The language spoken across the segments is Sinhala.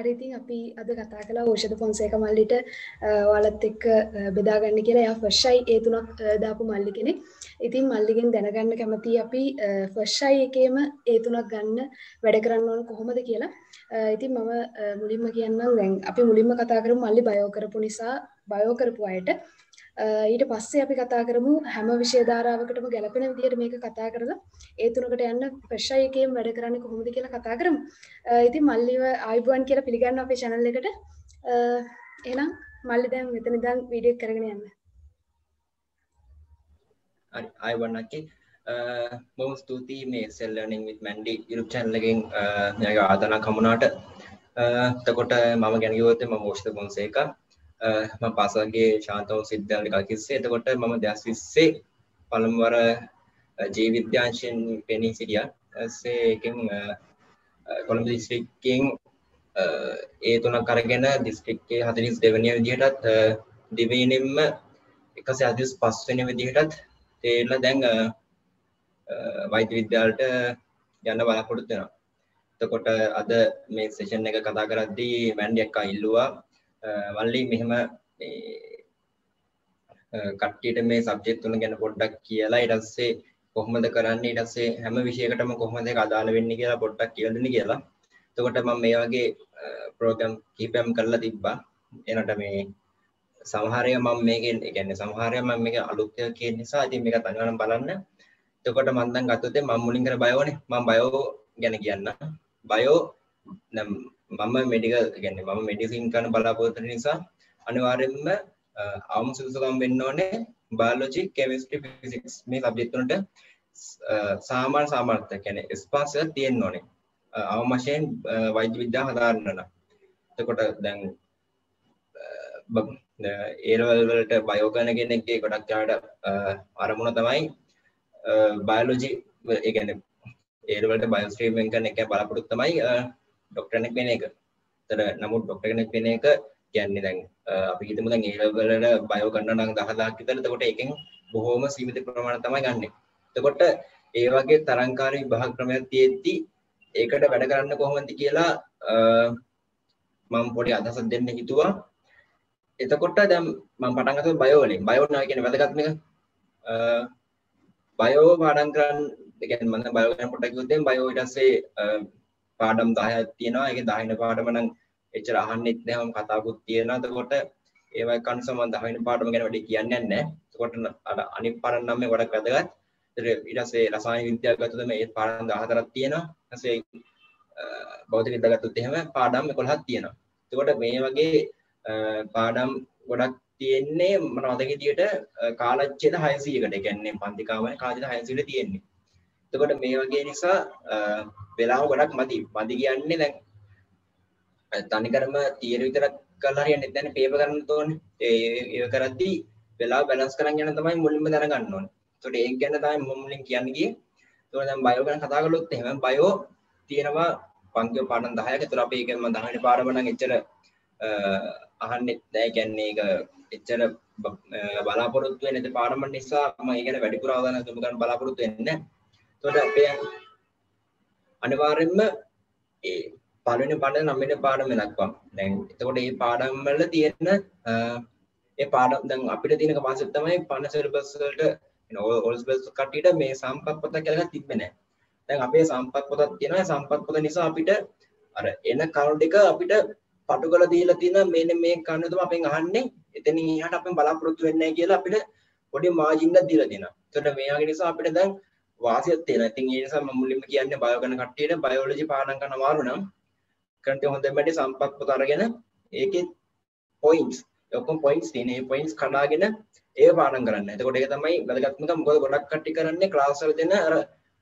හරිතින් අපි අද කතා කලා ෝෂධ පොන්සේක මල්ලිට වලත් එක්ක බෙදාගන්න කියලා. යා ෆර්ෂයි ඒ තුනක් දාපු මල්ලි කෙනෙක්. ඉතින් මල්ලිගෙන් දැනගන්න කැමති අපි ෆර්ෂයි එකේම ඒ තුනක් ගන්න වැඩ කරන්න ඕන කොහොමද කියලා. ඉතින් මම මුලින්ම කියන්න දැන් අපි මුලින්ම කතා කරමු මල්ලි බයෝ කරපු නිසා බයෝ කරපු අයට ඊට පස්සේ අපි කතා කරමු හැම විෂය ධාරාවකටම ගැලපෙන විදිහට මේක කතා කරලා ඒ තුනකට යන්න ප්‍රශ්ය එකේම වැඩ කරන්නේ කොහොමද කියලා කතා කරමු. ඉතින් මල්ලිව ආයුබෝවන් කියලා පිළිගන්න අපේ channel එකට. එහෙනම් මල්ලි දැන් මෙතන ඉඳන් වීඩියෝ එක කරගෙන යන්න. හරි ආයුබෝවන් අක්කේ. බොහොම ස්තුතියි මේ self learning with Mandy YouTube channel එකෙන් මගේ ආදරණක් හමුණාට. එතකොට මම ගැන කිව්වොත් මම මොෂ්ත පොන්සේකා ම පාසගේ ශාන්තව සිද්ධාල කකිස්සේ එතකොට මම දස් විස්සේ පළම්වර ජීවිද්‍යාංශයෙන් පෙනී සිටිය. ඇසේකින් කොළඹ දිස්ත්‍රික්කින් ඒ තුන කරගෙන දිස්ත්‍රික්කේ හතලිස් දෙවනිය විදිහටත් දිවීනෙම්ම එකස අදිස් පස්වෙන විදිහටත් තේරල දැන් වෛද්‍ය විද්‍යාලට යන්න බලාපොරොත්තුෙන තකොට අද මේ සේෂන් එක කතා කරද්දී මැන්ඩියක්කා ඉල්ලවා වල්ලි මෙහෙම කට්ටියට මේ සබ්ජෙක්් තුන ගැන පොඩ්ඩක් කියලා ඉටස්සේ කොහොමද කරන්න? ඉටස්සේ හැම විෂයකටම කොහොමද අදාළ වෙන්න කියලා පොඩ්ඩක් කියලදන කියලා. තකොට මම මේ වගේ ප්‍රෝගම් කීපයම් කරලා තිබ්බා. එනට මේ සමහරය මම මේකෙන් එකන්න සමහරය ම මේක අලුත්තය කිය නිසා ඉතින් මේක තනිවනම් බලන්න. තකොට මන්දන් ගත්තතේ මම මුලින් කර බයෝනේ. මම බයෝ ගැන කියන්න. බයෝ නම් මම මෙඩිකල් ගැන මම මෙඩිසින් කන බලාපොරොත්තු නිසා අනිවාර්යෙන්ම අවම සුදුසුකම් වෙන්න ඕනේ බයොලොජි කෙමිස්ට්‍රි ෆිසික්ස් මේ සබ්ජෙක්ට් වලට සාමාන්‍ය සාමර්ථ්‍ය කියන්නේ ස්පාර්ශය තියෙන්න ඕනේ. අවම වශයෙන් වෛද්‍ය විද්‍යාව හදාරන්න නම්. එතකොට දැන් ඒරවල් වලට බයෝ කරන කෙනෙක්ගේ ගොඩක් යාට අරමුණ තමයි බයොලොජි ඒ කියන්නේ ඒරවලට බයෝස්ට්‍රීමින් කරන එක බලාපොරොත්තු තමයි ඩොක්ටරනෙක් වෙන එක තර නමුත් ඩොක්ට කෙනෙක් වෙන එක කියන්නේ දැන් අපි හිතමු දැන් ඒලවලට බයෝ කරන්න නම් 10000ක් විතර එතකොට එකෙන් බොහොම සීමිත ප්‍රමාණයක් තමයි ගන්නෙ. එතකොට ඒ වගේ තරංකාරී විභාග ක්‍රමයක් තියෙද්දි ඒකට වැඩ කරන්න කොහොමද කියලා මම පොඩි අදහසක් දෙන්න හිතුවා. එතකොට දැන් මම පටන් ගත්තොත් බයෝ වලින්. බයෝ නා කියන්නේ වැදගත්ම එක. බයෝ පාඩම් කරන්න ඒ කියන්නේ මම බයෝ ගැන පොඩ්ඩක් කිව්වොත් බයෝ ඊට පස්සේ පාඩම් 10ක් තියෙනවා. ඒකේ 10 වෙනි පාඩම නම් එච්චර අහන්නෙත් නැහැ. මම කතාවකුත් තියෙනවා. එතකොට ඒවයි කන්ස මම 10 වෙනි පාඩම ගැන වැඩි කියන්නේ නැහැ. එතකොට අර අනිත් පාඩම් නම් මේ ගොඩක් වැදගත්. ඊට පස්සේ රසායන විද්‍යාව ගත්තොත් මේ පාඩම් 14ක් තියෙනවා. ඊට පස්සේ භෞතික විද්‍යාව ගත්තොත් එහෙම පාඩම් 11ක් තියෙනවා. එතකොට මේ වගේ පාඩම් ගොඩක් තියෙන්නේ මම මතක විදියට කාලච්ඡේද 600කට. ඒ කියන්නේ පන්ති කාමරේ කාලච්ඡේද 600ට තියෙන්නේ. එතකොට මේ වගේ නිසා වෙලාව ගොඩක් මදි. මදි කියන්නේ දැන් තනිකරම තියර විතරක් කරලා හරියන්නේ නැහැ පේපර් කරන්න ඕනේ. ඒ ඒ කරද්දී වෙලාව බැලන්ස් කරන් යන තමයි මුලින්ම දැනගන්න ඕනේ. එතකොට ඒක ගැන තමයි මම මුලින් කියන්න ගියේ. එතකොට දැන් බයෝ ගැන කතා කළොත් එහෙම බයෝ තියෙනවා පන්තිය පාඩම් 10ක. ඒතර අපි ඒක මම 10 වෙනි පාඩම නම් එච්චර අහන්නේ නැහැ. කියන්නේ ඒක එච්චර බලාපොරොත්තු වෙන්නේ නැති පාඩම නිසා මම ඒ ගැන වැඩිපුර අවධානය යොමු කරන්න බලාපොරොත්තු වෙන්නේ නැහැ. එතකොට අපේ අනිවාර්යෙන්ම ඒ පළවෙනි පාඩම නවවෙනි පාඩම දක්වා දැන් එතකොට මේ පාඩම් වල තියෙන ඒ පාඩම් දැන් අපිට තියෙන කන්සෙප්ට් තමයි පන සිලබස් වලට ඕල් සිලබස් කට්ටියට මේ සම්පත් පොත කියලා තිබ්බේ නැහැ. දැන් අපේ සම්පත් පොතක් තියෙනවා. සම්පත් පොත නිසා අපිට අර එන කරුණු ටික අපිට පටු කරලා දීලා තියෙන මෙන්න මේ කරුණු තමයි අපෙන් අහන්නේ. එතනින් එහාට අපෙන් බලාපොරොත්තු වෙන්නේ නැහැ කියලා අපිට පොඩි මාජින් එකක් දීලා තියෙනවා. ඒකට මේ වගේ නිසා අපිට දැන් වාසියක් තියෙනවා. ඉතින් ඒ නිසා මම මුලින්ම කියන්නේ බයෝ කරන කට්ටියට බයෝලොජි පාඩම් කරන අමාරු නම් කරන්ට හොඳම වැඩි සම්පත් පොත අරගෙන ඒකේ පොයින්ට්ස් ඔක්කොම පොයින්ට්ස් තියෙන ඒ පොයින්ට්ස් කඩාගෙන ඒක පාඩම් කරන්න. එතකොට ඒක තමයි වැදගත්ම එක. මොකද ගොඩක් කට්ටිය කරන්නේ ක්ලාස් වල දෙන අර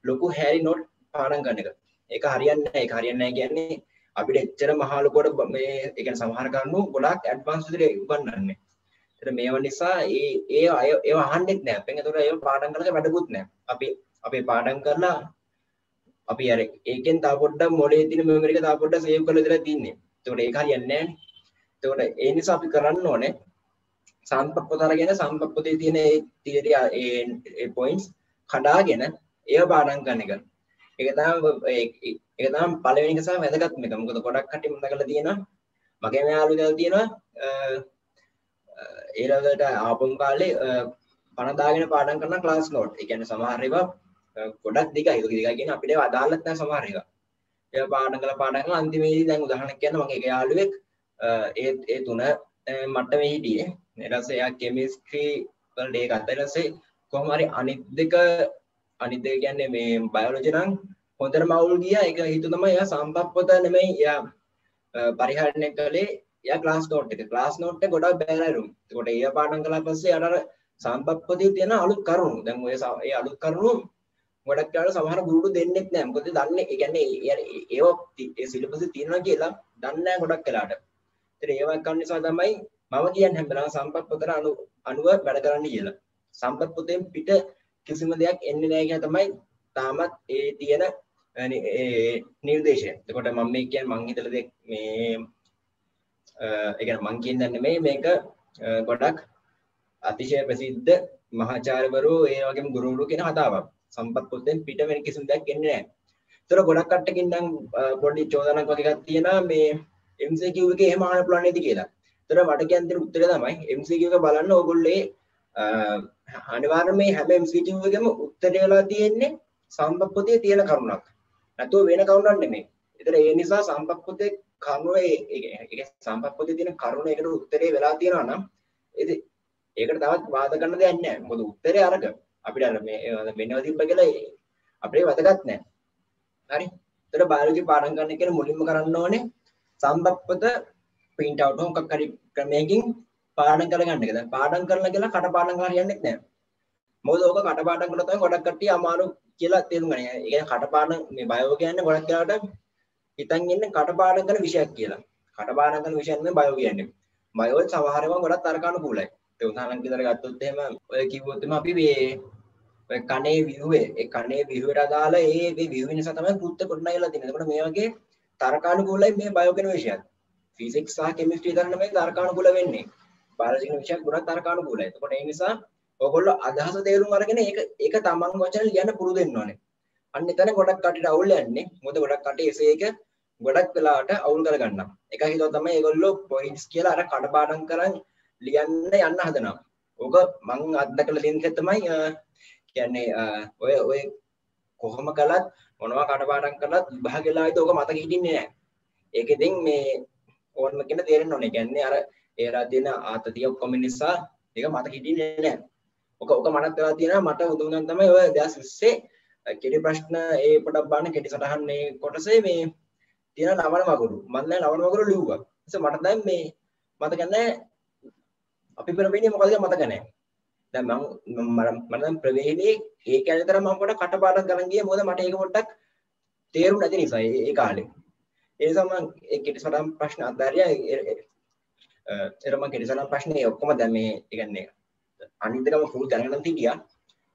ලොකු හැරි නෝට් පාඩම් කරන එක. ඒක හරියන්නේ නැහැ. ඒක හරියන්නේ නැහැ කියන්නේ අපිට එච්චර මහා ලොකුවට මේ ඒ කියන්නේ සමහර කරුණු ගොඩක් ඇඩ්වාන්ස් විදිහට උගන්වන්නේ. ඒතර මේවා නිසා ඒ ඒ අය ඒව අහන්නෙත් නැහැ. අපෙන් ඒතර ඒව පාඩම් කරලා වැඩකුත් නැහැ. අපි අපේ පාඩම් කරලා අපි අර ඒකෙන් තව පොඩ්ඩක් මොලේ තියෙන මෙමරි එක තව පොඩ්ඩක් සේව් කරලා දාලා තින්නේ. ඒකට ඒක හරියන්නේ නැහැ. ඒකට ඒ නිසා අපි කරන්න ඕනේ සම්පත් පොත අරගෙන සම්පත් පොතේ තියෙන ඒ තියරි ඒ පොයින්ට්ස් කඩාගෙන ඒව පාඩම් කරන එක. ඒක තමයි ඒක තමයි පළවෙනි එක සහ වැදගත්ම එක. මොකද ගොඩක් කටි මතක කරලා තියෙනවා. මගේ යාළුවෝ දැල් තියෙනවා ඒ ලෙවලට ආපුම් කාලේ පණ දාගෙන පාඩම් කරන ක්ලාස් නෝට්. ඒ කියන්නේ සමහර ඒවා ගොඩක් දිගයි. ඒක දිගයි කියන්නේ අපිට ඒවා අදාළත් නැහැ සමහර ඒවා. ඒවා පාඩම් කරලා පාඩම් කරලා අන්තිමේදී දැන් උදාහරණයක් කියන්න මගේ එක යාළුවෙක් ඒ ඒ තුන මට්ටමේ හිටියේ. ඊට පස්සේ එයා කෙමිස්ට්‍රි වලට ඒක අත ඊට පස්සේ කොහොම හරි අනිත් දෙක අනිත් දෙක කියන්නේ මේ බයෝලොජි නම් හොඳට මවුල් ගියා. ඒක හේතුව තමයි එයා සම්පප්පත නෙමෙයි එයා පරිහරණය කළේ එයා ක්ලාස් නෝට් එක. ක්ලාස් නෝට් එක ගොඩක් බෑලරු. ඒකට ඒ පාඩම් කළා පස්සේ අර සම්පප්පතේ තියෙන අලුත් කරුණු. දැන් ඔය ඒ අලුත් කරුණු ගොඩක් කාල සමහර ගුරුතු දෙන්නෙත් නෑ මොකද දන්නේ ඒ කියන්නේ ඒව ඒ සිලබස් තියෙනවා කියලා දන්නේ නෑ ගොඩක් වෙලාට. ඒතර ඒවා කන්න නිසා තමයි මම කියන්නේ හැමදාම සම්පත් පොතට අනු අනුව වැඩ කරන්න කියලා. සම්පත් පොතෙන් පිට කිසිම දෙයක් එන්නේ නෑ කියලා තමයි තාමත් ඒ තියෙන ඒ නිර්දේශය. එතකොට මම මේ කියන්නේ මං හිතලා දෙක් මේ ඒ කියන්නේ මං කියන්නේ නෙමෙයි මේක ගොඩක් අතිශය ප්‍රසිද්ධ මහාචාර්යවරු ඒ වගේම ගුරුවරු කියන කතාවක්. සම්පත් පොතෙන් පිට වෙන කිසිම දෙයක් එන්නේ නැහැ. ඒතර ගොඩක් කට්ටකින් නම් පොඩි චෝදනාවක් වගේ එකක් තියෙනවා මේ MCQ එකේ එහෙම අහන්න පුළුවන් නේද කියලා. ඒතර මට කියන්න තියෙන උත්තරය තමයි MCQ එක බලන්න ඕගොල්ලෝ අනිවාර්යයෙන් මේ හැම MCQ එකෙම උත්තරය වෙලා තියෙන්නේ සම්පත් පොතේ තියෙන කරුණක්. නැතුව වෙන කරුණක් නෙමෙයි. ඒතර ඒ නිසා සම්පත් පොතේ කරුණ ඒ සම්පත් පොතේ තියෙන කරුණ ඒකට උත්තරේ වෙලා තියෙනවා නම් ඒකට තවත් වාද කරන්න දෙයක් නැහැ. මොකද උත්තරේ අරක. අපිට අර මේ වෙනව තිබ්බ කියලා අපිට වැදගත් නැහැ. හරි. ඒතර බයොලොජි පාඩම් ගන්න කියන මුලින්ම කරන්න ඕනේ සම්බප්පත print out මොකක් හරි ක්‍රමයකින් පාඩම් කරගන්න එක. දැන් පාඩම් කරලා කියලා කට පාඩම් කරලා හරියන්නේ නැහැ. මොකද ඕක කට පාඩම් කරලා තමයි ගොඩක් කට්ටිය අමාරු කියලා තේරුම් ගන්න. ඒ කියන්නේ කට පාඩම් මේ බයෝ කියන්නේ ගොඩක් වෙලාවට හිතන් ඉන්නේ කට පාඩම් කරන විෂයක් කියලා. කට පාඩම් කරන විෂයක් නෙමෙයි බයෝ කියන්නේ. බයෝ සමහර ඒවා ගොඩක් තර්කානුකූලයි. ඒ උදාහරණයක් විතර ගත්තොත් එහෙම ඔය කිව්වොත් එම අපි මේ ඔය කනේ විහුවේ ඒ කනේ විහුවට අදාළ ඒ මේ විහුව නිසා තමයි කෘත්‍ය කොටනගලා තියෙන්නේ. එතකොට මේ වගේ තර්කානුකූලයි මේ බයෝ කියන විෂයත්. ෆිසික්ස් සහ කෙමිස්ට්‍රි තරන්න මේ තර්කානුකූල වෙන්නේ. බයොලොජි කියන විෂයක් ගොඩක් තර්කානුකූලයි. එතකොට ඒ නිසා ඔයගොල්ලෝ අදහස තේරුම් අරගෙන ඒක ඒක තමන් වචන ලියන්න පුරුදු වෙන්න ඕනේ. අන්න එතන ගොඩක් කටියට අවුල් යන්නේ. මොකද ගොඩක් කටේ එසේ එක ගොඩක් වෙලාවට අවුල් කරගන්නවා. එක හිතුවා තමයි ඒගොල්ලෝ පොයින්ට්ස් කියලා අර කඩපාඩම් කරන් ලියන්න යන්න හදනවා. ඕක මං අත්දකලා තියෙන එක තමයි කියන්නේ ඔය ඔය කොහොම කළත් මොනවා කඩපාඩම් කළත් විභාග වෙලාවේදී ඕක මතක හිටින්නේ නැහැ. ඒක ඉතින් මේ ඕනම කෙනෙක් තේරෙන්න ඕනේ. කියන්නේ අර ඒලා දෙන ආතතිය ඔක්කොම නිසා ඒක මතක හිටින්නේ නැහැ. ඔක ඔක මටත් වෙලා තියෙනවා මට උදුනම් තමයි ඔය 2020 කෙටි ප්‍රශ්න ඒ පොඩක් බලන්න කෙටි සටහන් මේ කොටසේ මේ තියෙන නවන වගුරු මම දැන් නවන වගුරු ලිව්වා. ඉතින් මට දැන් මේ මතක නැහැ අපි ප්‍රවේණිය මොකද මතක නැහැ. දැන් මම මම දැන් ප්‍රවේණියේ ඒ කැලේතර මම පොඩක් කටපාඩම් කරන් ගියේ මොකද මට ඒක පොඩ්ඩක් තේරුම් නැති නිසා ඒ කාලේ. ඒ නිසා මම ඒ කෙටි සටහන් ප්‍රශ්න අත්හැරියා. ඒර මම කෙටි සටහන් ප්‍රශ්නේ ඔක්කොම දැන් මේ ඒ කියන්නේ අනිත් එකම ෆුල් දැනගෙන හිටියා.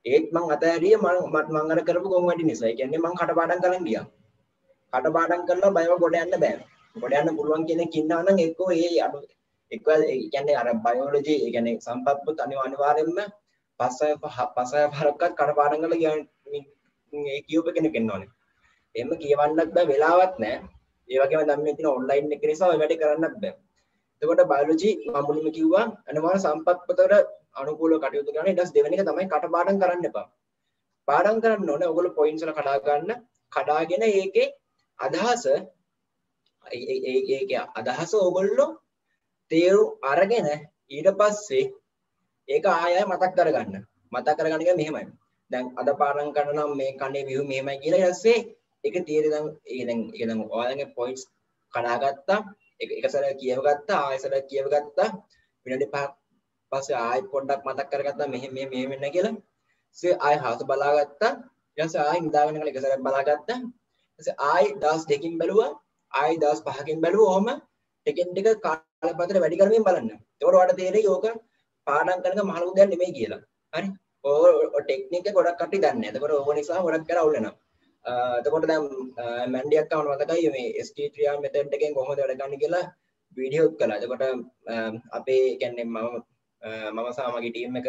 ඒත් මං අතහැරියේ මම මං අර කරපු ගොන් වැඩි නිසා. ඒ කියන්නේ මං කටපාඩම් කරන් ගියා. කටපාඩම් කරලා බයව ගොඩ යන්න බෑ. ගොඩ යන්න පුළුවන් කෙනෙක් ඉන්නවා නම් එක්කෝ ඒ අඩු එක්ක ඒ කියන්නේ අර බයෝලොජි ඒ කියන්නේ සම්පත්පුත් අනිවාර්යයෙන්ම පස්සය පස්සය පහරක්වත් කටපාඩම් කරලා කියන්නේ ඒ කියූප කෙනෙක් එන්න ඕනේ. එහෙම කියවන්නත් බෑ වෙලාවක් නැහැ. ඒ වගේම දැන් මේ තියෙන ඔන්ලයින් එක නිසා ඔය වැඩේ කරන්නත් බෑ. එතකොට බයෝලොජි මම මුලින්ම කිව්වා අනිවාර්ය සම්පත්පතට අනුකූලව කටයුතු කරන ඊට පස්සේ දෙවෙනි එක තමයි කටපාඩම් කරන්න එපා. පාඩම් කරන්න ඕනේ ඔයගොල්ලෝ පොයින්ට්ස් වල කඩා ගන්න. කඩාගෙන ඒකේ අදහස ඒකේ අදහස ඔයගොල්ලෝ තේරු අරගෙන ඊට පස්සේ ඒක ආය මතක් කරගන්න. මතක් කරගන්න එක මෙහෙමයි. දැන් අද පාඩම් කරන නම් මේ කණේ view මෙහෙමයි කියලා ඊට පස්සේ ඒක තීරේ දැන් ඒක දැන් ඒක දැන් ඔයාලගේ points කඩාගත්තා. ඒක එක සැරයක් කියවගත්තා ආයෙ සැරයක් කියවගත්තා. විනාඩි 5ක් පස්සේ ආයෙ පොඩ්ඩක් මතක් කරගත්තා මෙහෙම මෙහෙම මෙහෙම වෙන්න කියලා. ඊට ආයෙ හාස බලාගත්තා. ඊට පස්සේ ආයෙ නිදාගෙන ඉඳලා එක සැරයක් බලාගත්තා. ඊට පස්සේ ආයෙ දවස් දෙකකින් බැලුවා. ආයෙ දවස් පහකින් බැලුවා. ඔහම ටිකෙන් ටික කාලපතර වැඩි කරමින් බලන්න. එතකොට ඔයාලට තේරෙයි ඕක පාඩම් කරන එක මහලු දෙයක් නෙමෙයි කියලා. හරි? ඔය ටෙක්නික් එක ගොඩක් කට්ටිය දන්නේ නැහැ. එතකොට ඕක නිසා ගොඩක් කරා අවුල් වෙනවා. එතකොට දැන් මැන්ඩියක් කවන මතකයි මේ ST3 මෙතඩ් එකෙන් කොහොමද වැඩ කරන්නේ කියලා වීඩියෝ කළා. එතකොට අපේ කියන්නේ මම මම සහ මගේ ටීම් එක